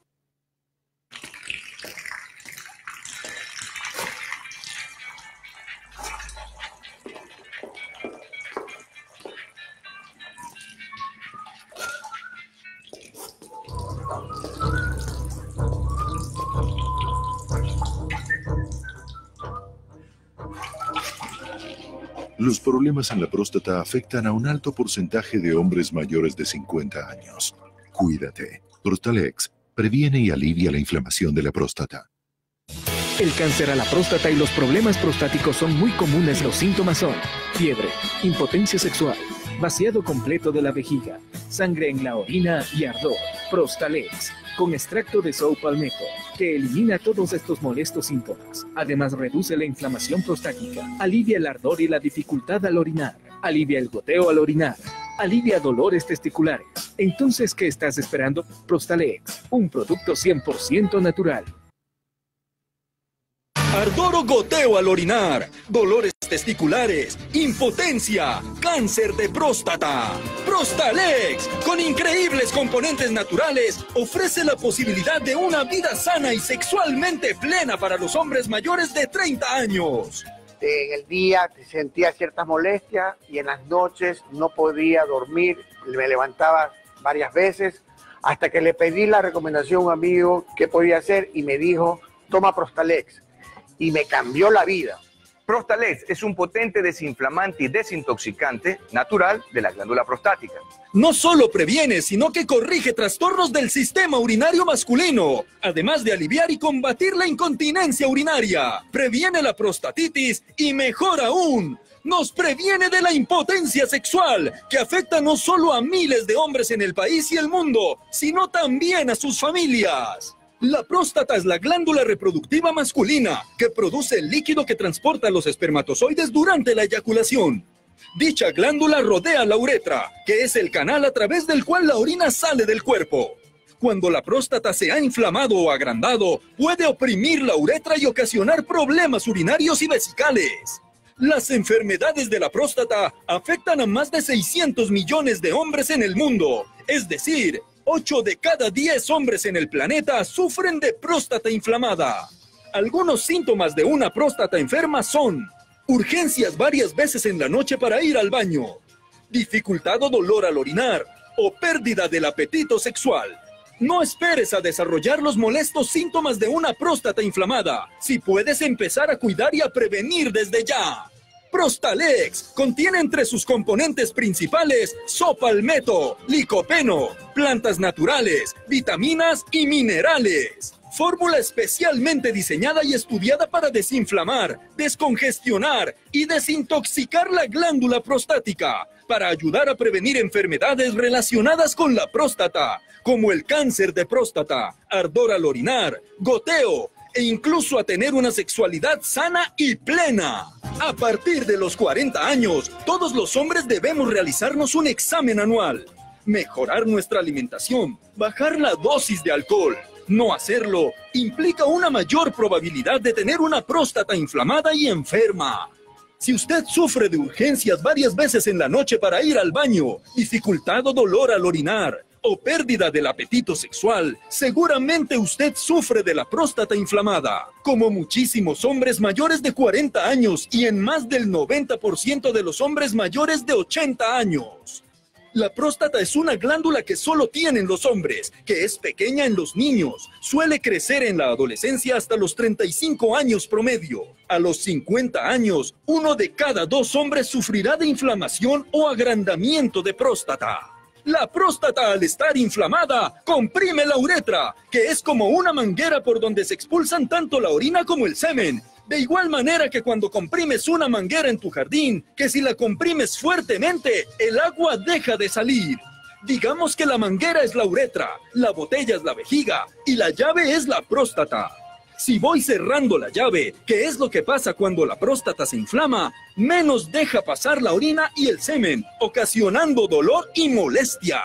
Speaker 34: Los problemas en la próstata afectan a un alto porcentaje de hombres mayores de 50 años. Cuídate. Prostalex previene y alivia la inflamación de la próstata.
Speaker 35: El cáncer a la próstata y los problemas prostáticos son muy comunes. Los síntomas son fiebre, impotencia sexual, vaciado completo de la vejiga, sangre en la orina y ardor. Prostalex con extracto de soap palmetto, que elimina todos estos molestos síntomas. Además, reduce la inflamación prostática, alivia el ardor y la dificultad al orinar, alivia el goteo al orinar, alivia dolores testiculares. Entonces, ¿qué estás esperando? Prostalex, un producto 100% natural.
Speaker 38: Ardor o goteo al orinar, dolores testiculares, impotencia, cáncer de próstata. Prostalex, con increíbles componentes naturales, ofrece la posibilidad de una vida sana y sexualmente plena para los hombres mayores de 30 años.
Speaker 39: En el día sentía ciertas molestias y en las noches no podía dormir, me levantaba varias veces hasta que le pedí la recomendación a un amigo qué podía hacer y me dijo, toma Prostalex y me cambió la vida.
Speaker 40: Prostalex es un potente desinflamante y desintoxicante natural de la glándula prostática.
Speaker 38: No solo previene, sino que corrige trastornos del sistema urinario masculino, además de aliviar y combatir la incontinencia urinaria. Previene la prostatitis y mejor aún, nos previene de la impotencia sexual, que afecta no solo a miles de hombres en el país y el mundo, sino también a sus familias. La próstata es la glándula reproductiva masculina que produce el líquido que transporta los espermatozoides durante la eyaculación. Dicha glándula rodea la uretra, que es el canal a través del cual la orina sale del cuerpo. Cuando la próstata se ha inflamado o agrandado, puede oprimir la uretra y ocasionar problemas urinarios y vesicales. Las enfermedades de la próstata afectan a más de 600 millones de hombres en el mundo, es decir, 8 de cada 10 hombres en el planeta sufren de próstata inflamada. Algunos síntomas de una próstata enferma son urgencias varias veces en la noche para ir al baño, dificultad o dolor al orinar o pérdida del apetito sexual. No esperes a desarrollar los molestos síntomas de una próstata inflamada si puedes empezar a cuidar y a prevenir desde ya. Prostalex contiene entre sus componentes principales sopalmeto, licopeno, plantas naturales, vitaminas y minerales. Fórmula especialmente diseñada y estudiada para desinflamar, descongestionar y desintoxicar la glándula prostática, para ayudar a prevenir enfermedades relacionadas con la próstata, como el cáncer de próstata, ardor al orinar, goteo, e incluso a tener una sexualidad sana y plena. A partir de los 40 años, todos los hombres debemos realizarnos un examen anual, mejorar nuestra alimentación, bajar la dosis de alcohol. No hacerlo implica una mayor probabilidad de tener una próstata inflamada y enferma. Si usted sufre de urgencias varias veces en la noche para ir al baño, dificultad o dolor al orinar, o pérdida del apetito sexual, seguramente usted sufre de la próstata inflamada, como muchísimos hombres mayores de 40 años y en más del 90% de los hombres mayores de 80 años. La próstata es una glándula que solo tienen los hombres, que es pequeña en los niños, suele crecer en la adolescencia hasta los 35 años promedio. A los 50 años, uno de cada dos hombres sufrirá de inflamación o agrandamiento de próstata. La próstata al estar inflamada comprime la uretra, que es como una manguera por donde se expulsan tanto la orina como el semen. De igual manera que cuando comprimes una manguera en tu jardín, que si la comprimes fuertemente, el agua deja de salir. Digamos que la manguera es la uretra, la botella es la vejiga y la llave es la próstata. Si voy cerrando la llave, ¿qué es lo que pasa cuando la próstata se inflama? Menos deja pasar la orina y el semen, ocasionando dolor y molestia.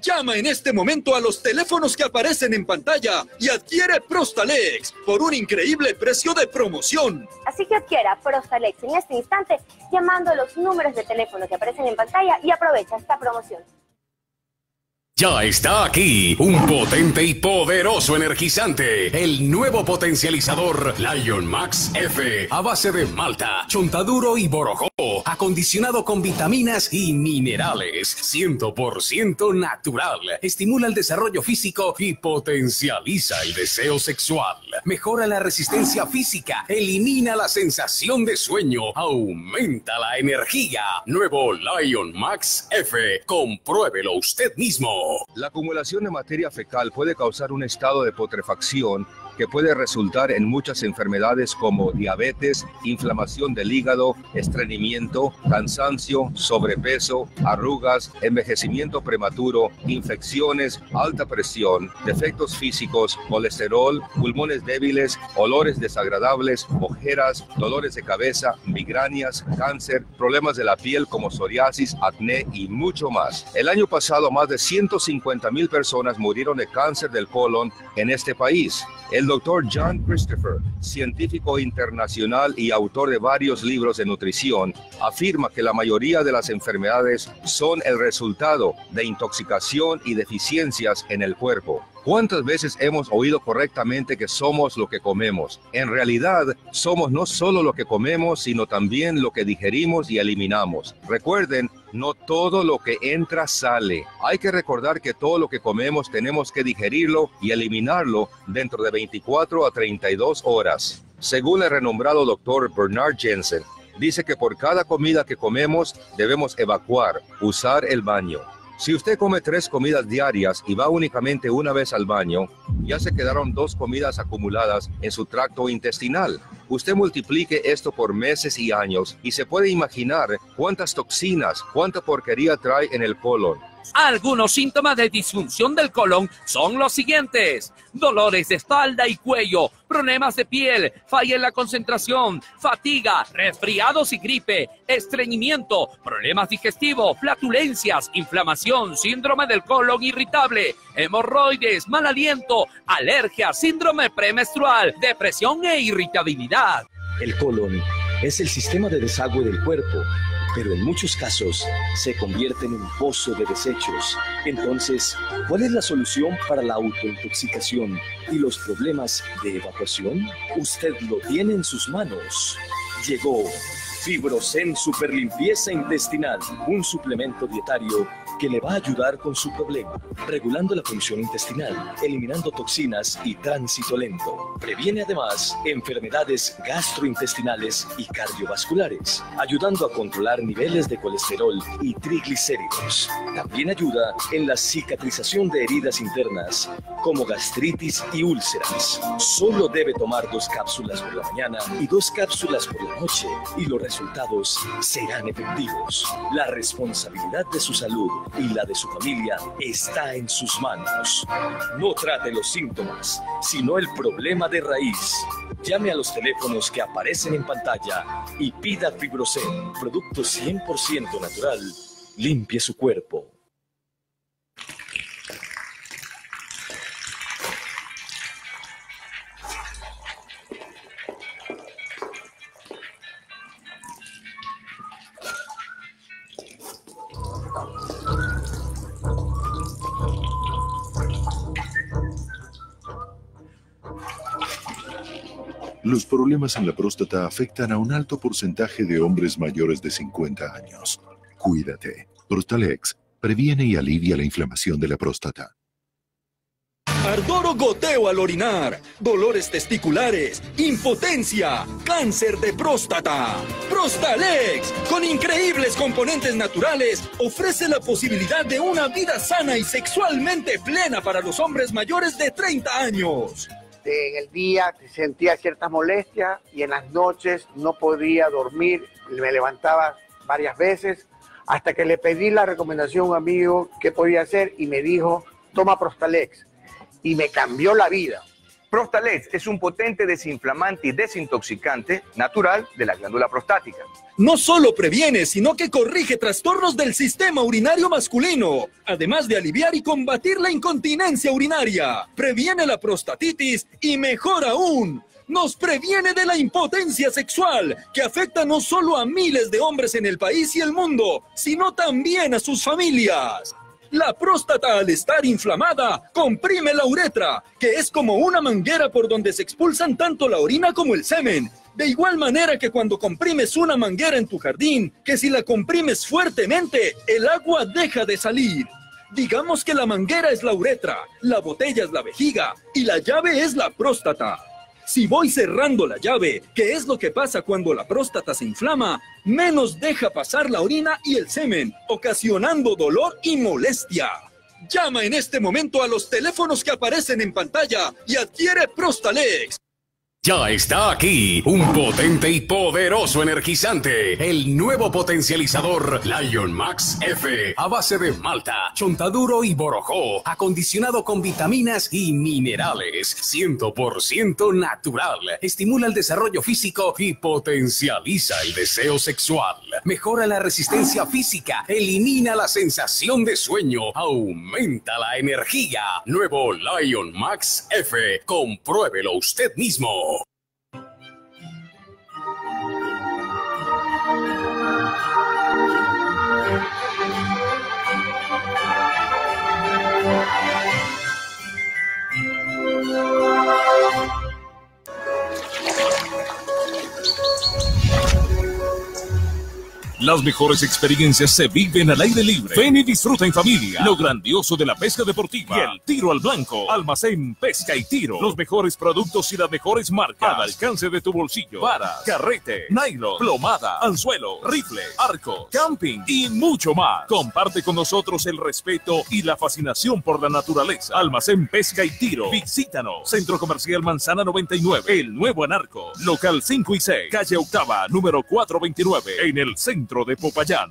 Speaker 38: Llama en este momento a los teléfonos que aparecen en pantalla y adquiere Prostalex por un increíble precio de promoción.
Speaker 41: Así que adquiera Prostalex en este instante llamando a los números de teléfono que aparecen en pantalla y aprovecha esta promoción.
Speaker 36: Ya está aquí un potente y poderoso energizante, el nuevo potencializador Lion Max F, a base de malta, chontaduro y borojó, acondicionado con vitaminas y minerales, 100% natural, estimula el desarrollo físico y potencializa el deseo sexual, mejora la resistencia física, elimina la sensación de sueño, aumenta la energía. Nuevo Lion Max F, compruébelo usted mismo.
Speaker 33: La acumulación de materia fecal puede causar un estado de putrefacción que puede resultar en muchas enfermedades como diabetes, inflamación del hígado, estreñimiento, cansancio, sobrepeso, arrugas, envejecimiento prematuro, infecciones, alta presión, defectos físicos, colesterol, pulmones débiles, olores desagradables, ojeras, dolores de cabeza, migrañas, cáncer, problemas de la piel como psoriasis, acné y mucho más. El año pasado más de 150 mil personas murieron de cáncer del colon en este país. Doctor John Christopher, científico internacional y autor de varios libros de nutrición, afirma que la mayoría de las enfermedades son el resultado de intoxicación y deficiencias en el cuerpo. ¿Cuántas veces hemos oído correctamente que somos lo que comemos? En realidad, somos no solo lo que comemos, sino también lo que digerimos y eliminamos. Recuerden, no todo lo que entra sale. Hay que recordar que todo lo que comemos tenemos que digerirlo y eliminarlo dentro de 24 a 32 horas. Según el renombrado doctor Bernard Jensen, dice que por cada comida que comemos debemos evacuar, usar el baño. Si usted come tres comidas diarias y va únicamente una vez al baño, ya se quedaron dos comidas acumuladas en su tracto intestinal. Usted multiplique esto por meses y años y se puede imaginar cuántas toxinas, cuánta porquería trae en el colon.
Speaker 37: Algunos síntomas de disfunción del colon son los siguientes. Dolores de espalda y cuello, problemas de piel, falla en la concentración, fatiga, resfriados y gripe, estreñimiento, problemas digestivos, flatulencias, inflamación, síndrome del colon irritable, hemorroides, mal aliento, alergia, síndrome premenstrual, depresión e irritabilidad.
Speaker 28: El colon es el sistema de desagüe del cuerpo pero en muchos casos se convierte en un pozo de desechos. Entonces, ¿cuál es la solución para la autointoxicación y los problemas de evacuación? Usted lo tiene en sus manos. Llegó Fibrocen Super Limpieza Intestinal, un suplemento dietario que le va a ayudar con su problema, regulando la función intestinal, eliminando toxinas y tránsito lento. Previene además enfermedades gastrointestinales y cardiovasculares, ayudando a controlar niveles de colesterol y triglicéridos. También ayuda en la cicatrización de heridas internas, como gastritis y úlceras. Solo debe tomar dos cápsulas por la mañana y dos cápsulas por la noche, y los resultados serán efectivos. La responsabilidad de su salud y la de su familia está en sus manos. No trate los síntomas, sino el problema de raíz. Llame a los teléfonos que aparecen en pantalla y pida Fibrocen, producto 100% natural. Limpie su cuerpo.
Speaker 34: Los problemas en la próstata afectan a un alto porcentaje de hombres mayores de 50 años. Cuídate. Prostalex previene y alivia la inflamación de la próstata.
Speaker 38: Ardor o goteo al orinar, dolores testiculares, impotencia, cáncer de próstata. Prostalex, con increíbles componentes naturales, ofrece la posibilidad de una vida sana y sexualmente plena para los hombres mayores de 30 años.
Speaker 39: En el día sentía ciertas molestias y en las noches no podía dormir, me levantaba varias veces hasta que le pedí la recomendación a un amigo qué podía hacer y me dijo, toma Prostalex. Y me cambió la vida.
Speaker 40: Prostalex es un potente desinflamante y desintoxicante natural de la glándula prostática.
Speaker 38: No solo previene, sino que corrige trastornos del sistema urinario masculino, además de aliviar y combatir la incontinencia urinaria. Previene la prostatitis y mejor aún, nos previene de la impotencia sexual, que afecta no solo a miles de hombres en el país y el mundo, sino también a sus familias. La próstata al estar inflamada comprime la uretra, que es como una manguera por donde se expulsan tanto la orina como el semen. De igual manera que cuando comprimes una manguera en tu jardín, que si la comprimes fuertemente, el agua deja de salir. Digamos que la manguera es la uretra, la botella es la vejiga y la llave es la próstata. Si voy cerrando la llave, que es lo que pasa cuando la próstata se inflama, menos deja pasar la orina y el semen, ocasionando dolor y molestia. Llama en este momento a los teléfonos que aparecen en pantalla y adquiere Prostalex.
Speaker 36: Ya está aquí un potente y poderoso energizante, el nuevo potencializador Lion Max F, a base de malta, chontaduro y borojó, acondicionado con vitaminas y minerales, 100% natural, estimula el desarrollo físico y potencializa el deseo sexual, mejora la resistencia física, elimina la sensación de sueño, aumenta la energía. Nuevo Lion Max F, compruébelo usted mismo.
Speaker 26: Las mejores experiencias se viven al aire libre. Ven y disfruta en familia. Lo grandioso de la pesca deportiva. Y el tiro al blanco. Almacén Pesca y Tiro. Los mejores productos y las mejores marcas. Al alcance de tu bolsillo. Para, carrete, nylon, plomada, anzuelo, rifle, arco, camping y mucho más. Comparte con nosotros el respeto y la fascinación por la naturaleza. Almacén Pesca y Tiro. Visítanos. Centro Comercial Manzana 99. El Nuevo Anarco. Local 5 y 6. Calle Octava, número 429. En el centro de Popayán.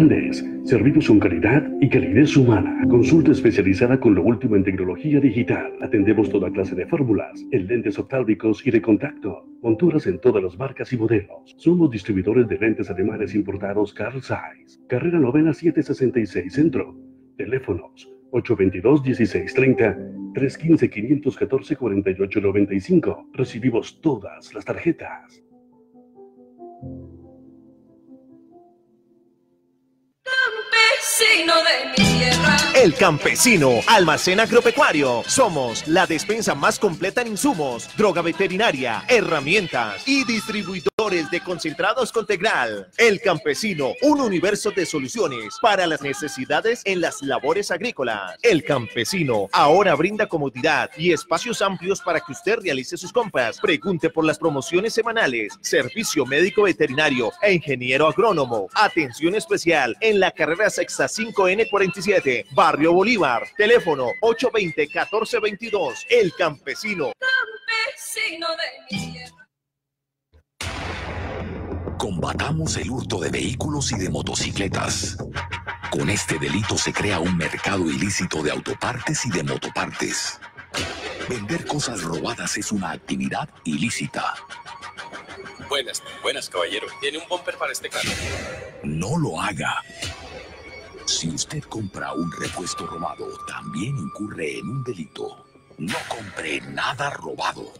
Speaker 27: Andes, servicios con calidad y calidez humana. Consulta especializada con lo último en tecnología digital. Atendemos toda clase de fórmulas, en lentes oftálmicos y de contacto. Monturas en todas las marcas y modelos. Somos distribuidores de lentes alemanes importados Carl Zeiss. Carrera Novena 766 Centro. Teléfonos 822-1630, 315-514-4895. Recibimos todas las tarjetas.
Speaker 30: Campesino de mi tierra.
Speaker 29: El Campesino, almacén agropecuario. Somos la despensa más completa en insumos, droga veterinaria, herramientas y distribuidores de concentrados Contegral. El Campesino, un universo de soluciones para las necesidades en las labores agrícolas. El Campesino ahora brinda comodidad y espacios amplios para que usted realice sus compras. Pregunte por las promociones semanales, servicio médico veterinario e ingeniero agrónomo. Atención especial en la carrera sexta 5N47, Barrio Bolívar. Teléfono 820-1422. El Campesino.
Speaker 30: Campesino de mi.
Speaker 42: Combatamos el hurto de vehículos y de motocicletas. Con este delito se crea un mercado ilícito de autopartes y de motopartes. Vender cosas robadas es una actividad ilícita.
Speaker 31: Buenas, buenas, caballero. Tiene un bumper para este carro.
Speaker 42: No lo haga. Si usted compra un repuesto robado, también incurre en un delito. No compre nada robado.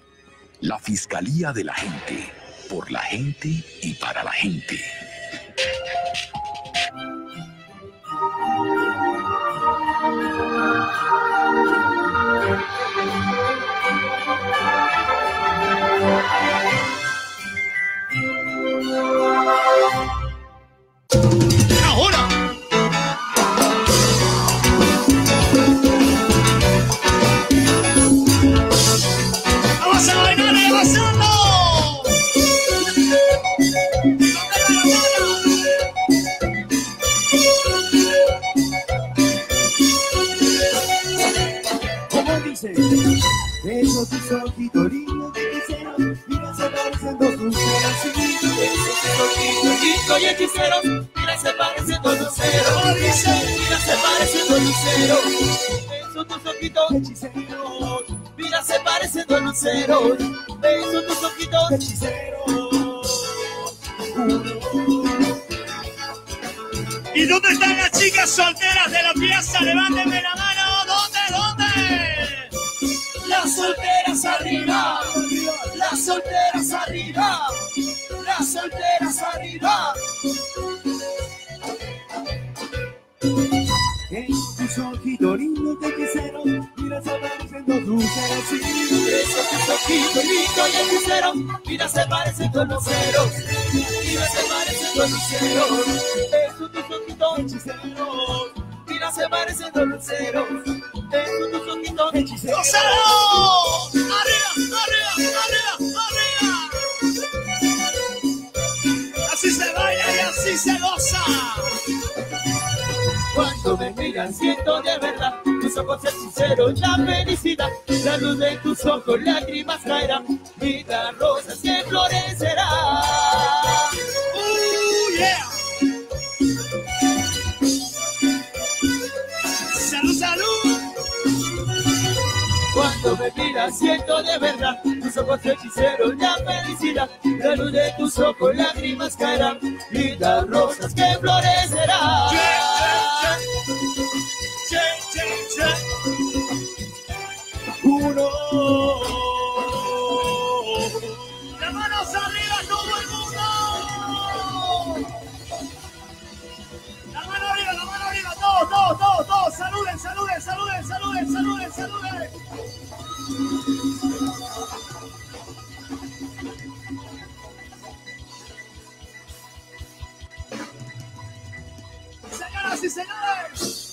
Speaker 42: La Fiscalía de la Gente. Por la gente y para la gente.
Speaker 43: Hechiceros, mira se parecen dos luceros. Dice, mira se parecen dos luceros. Beso tus ojitos hechiceros, mira se parecen dos luceros. Beso tus ojitos hechiceros.
Speaker 44: ¿Y dónde están las chicas solteras de la fiesta? Levántenme la mano. ¿Dónde? ¿Dónde?
Speaker 43: Las solteras arriba, las solteras arriba, las solteras arriba. En tus ojitos lindos de hechicero, mira se parecen dos luceros. Sí, esos tus ojitos lindos y hechiceros, mira se parecen dos luceros. Mira se parecen dos luceros. Esos tus ojitos hechiceros, mira se parecen dos luceros. Esos tus ojitos hechiceros.
Speaker 44: ¡Arriba,
Speaker 43: Me miran siento de verdad tus ojos hechiceros, la felicidad, la luz de tus ojos, lágrimas caerán, vida rosas que florecerán.
Speaker 44: ¡Uh, yeah!
Speaker 43: Cuando me miras siento de verdad tus ojos hechiceros, la felicidad, la luz de tus ojos, lágrimas caerán, vida rosas que florecerán. Uno.
Speaker 44: ¡Las manos arriba, todo el mundo! ¡La mano arriba, la mano arriba! ¡Todos, todos, todos, ¡Señoras y señores!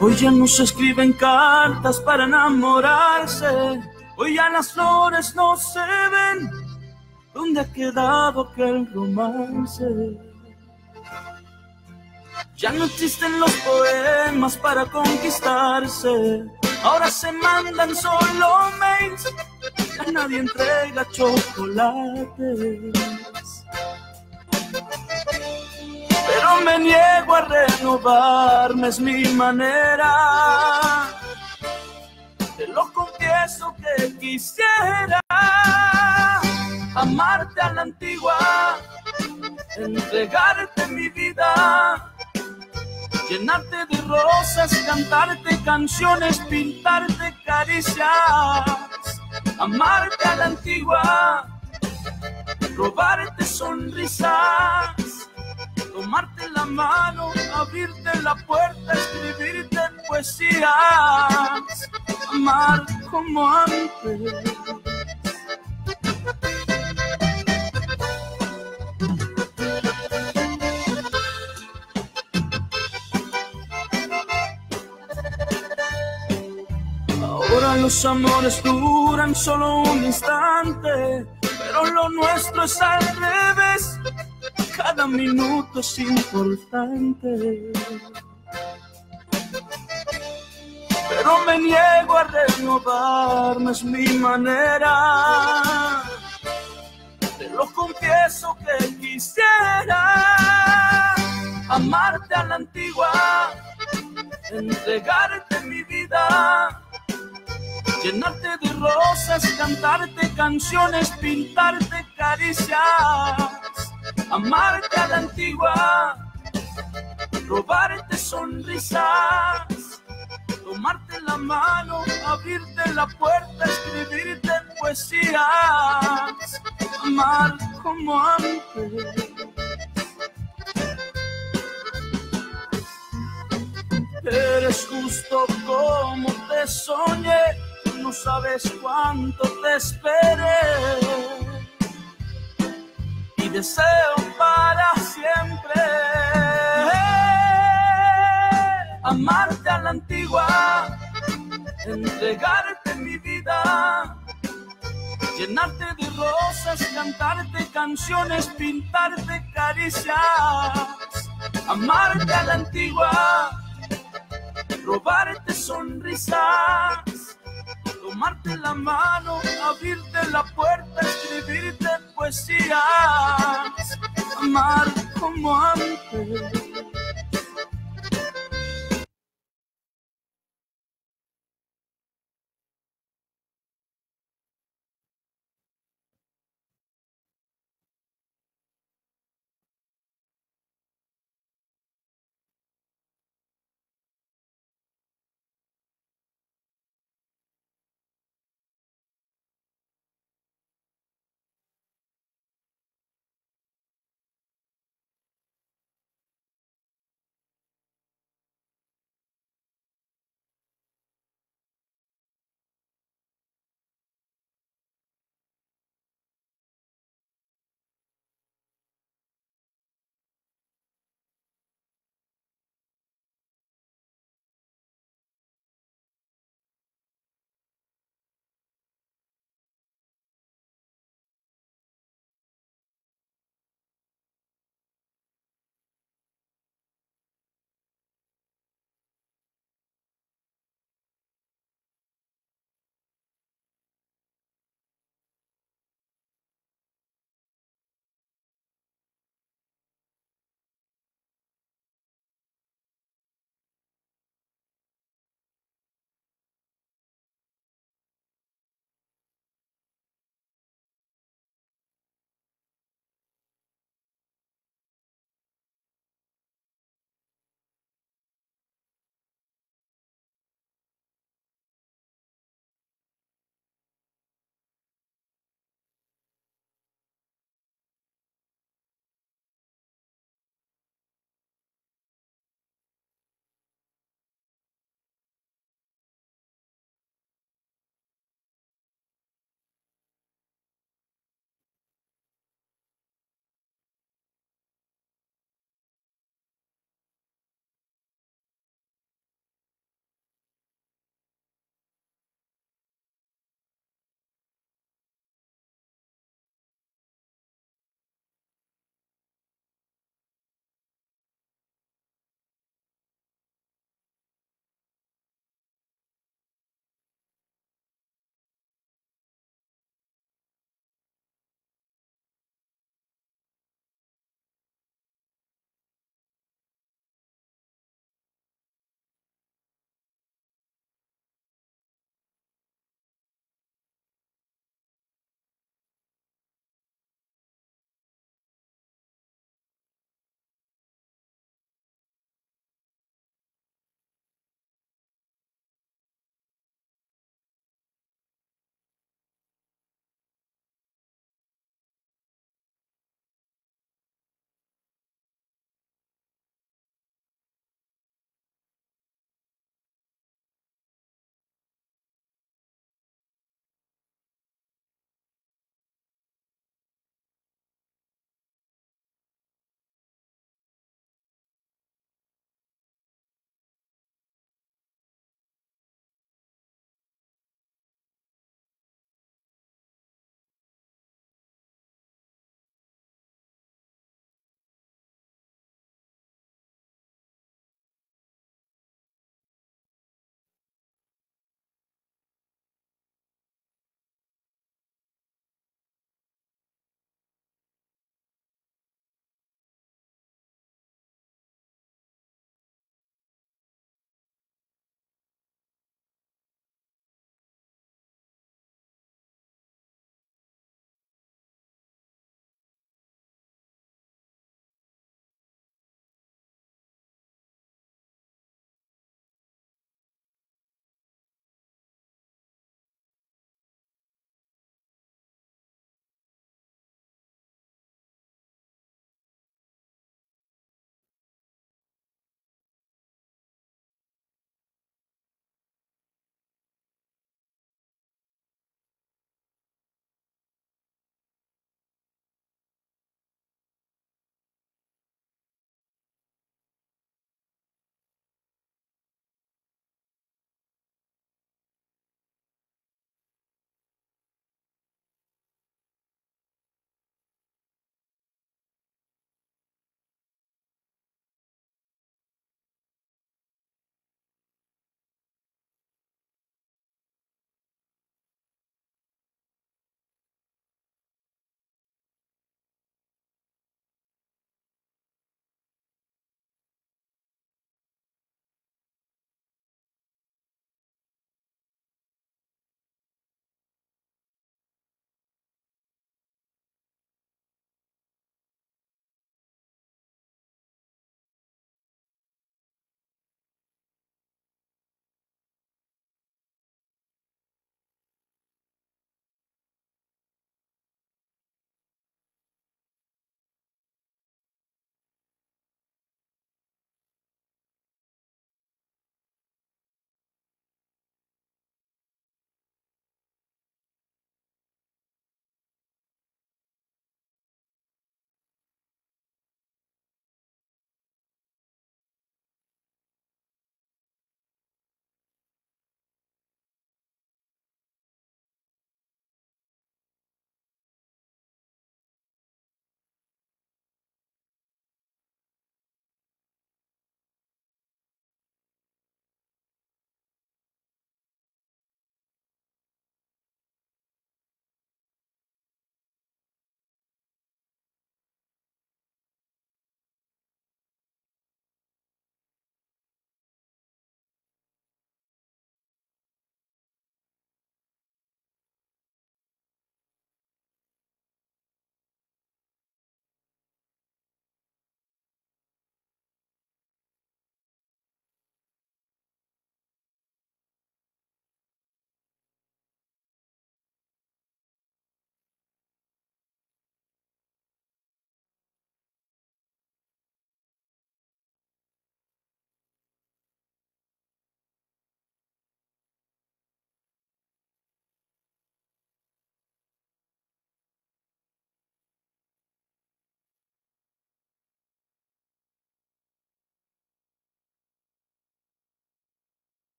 Speaker 43: Hoy ya no se escriben cartas para enamorarse. Hoy ya las flores no se ven. ¿Dónde ha quedado aquel romance? Ya no existen los poemas para conquistarse. Ahora se mandan solo mails. Ya nadie entrega chocolates. Pero me niego a renovarme, es mi manera. Te lo confieso que quisiera amarte a la antigua, entregarte mi vida, llenarte de rosas, cantarte canciones, pintarte caricias, amarte a la antigua, robarte sonrisas tomarte la mano, abrirte la puerta, escribirte poesías, amar como antes. Ahora los amores duran solo un instante, pero lo nuestro es al revés cada minuto es importante. Pero me niego a renovarme, es mi manera. Te lo confieso que quisiera amarte a la antigua, entregarte mi vida. Llenarte de rosas, cantarte canciones, pintarte caricias amarte a la antigua, robarte sonrisas, tomarte la mano, abrirte la puerta, escribirte poesías, amar como antes. Eres justo como te soñé, no sabes cuánto te esperé y deseo para siempre amarte a la antigua, entregarte mi vida, llenarte de rosas, cantarte canciones, pintarte caricias, amarte a la antigua, robarte sonrisas, tomarte la mano, abrirte la puerta, escribirte poesías, amar como antes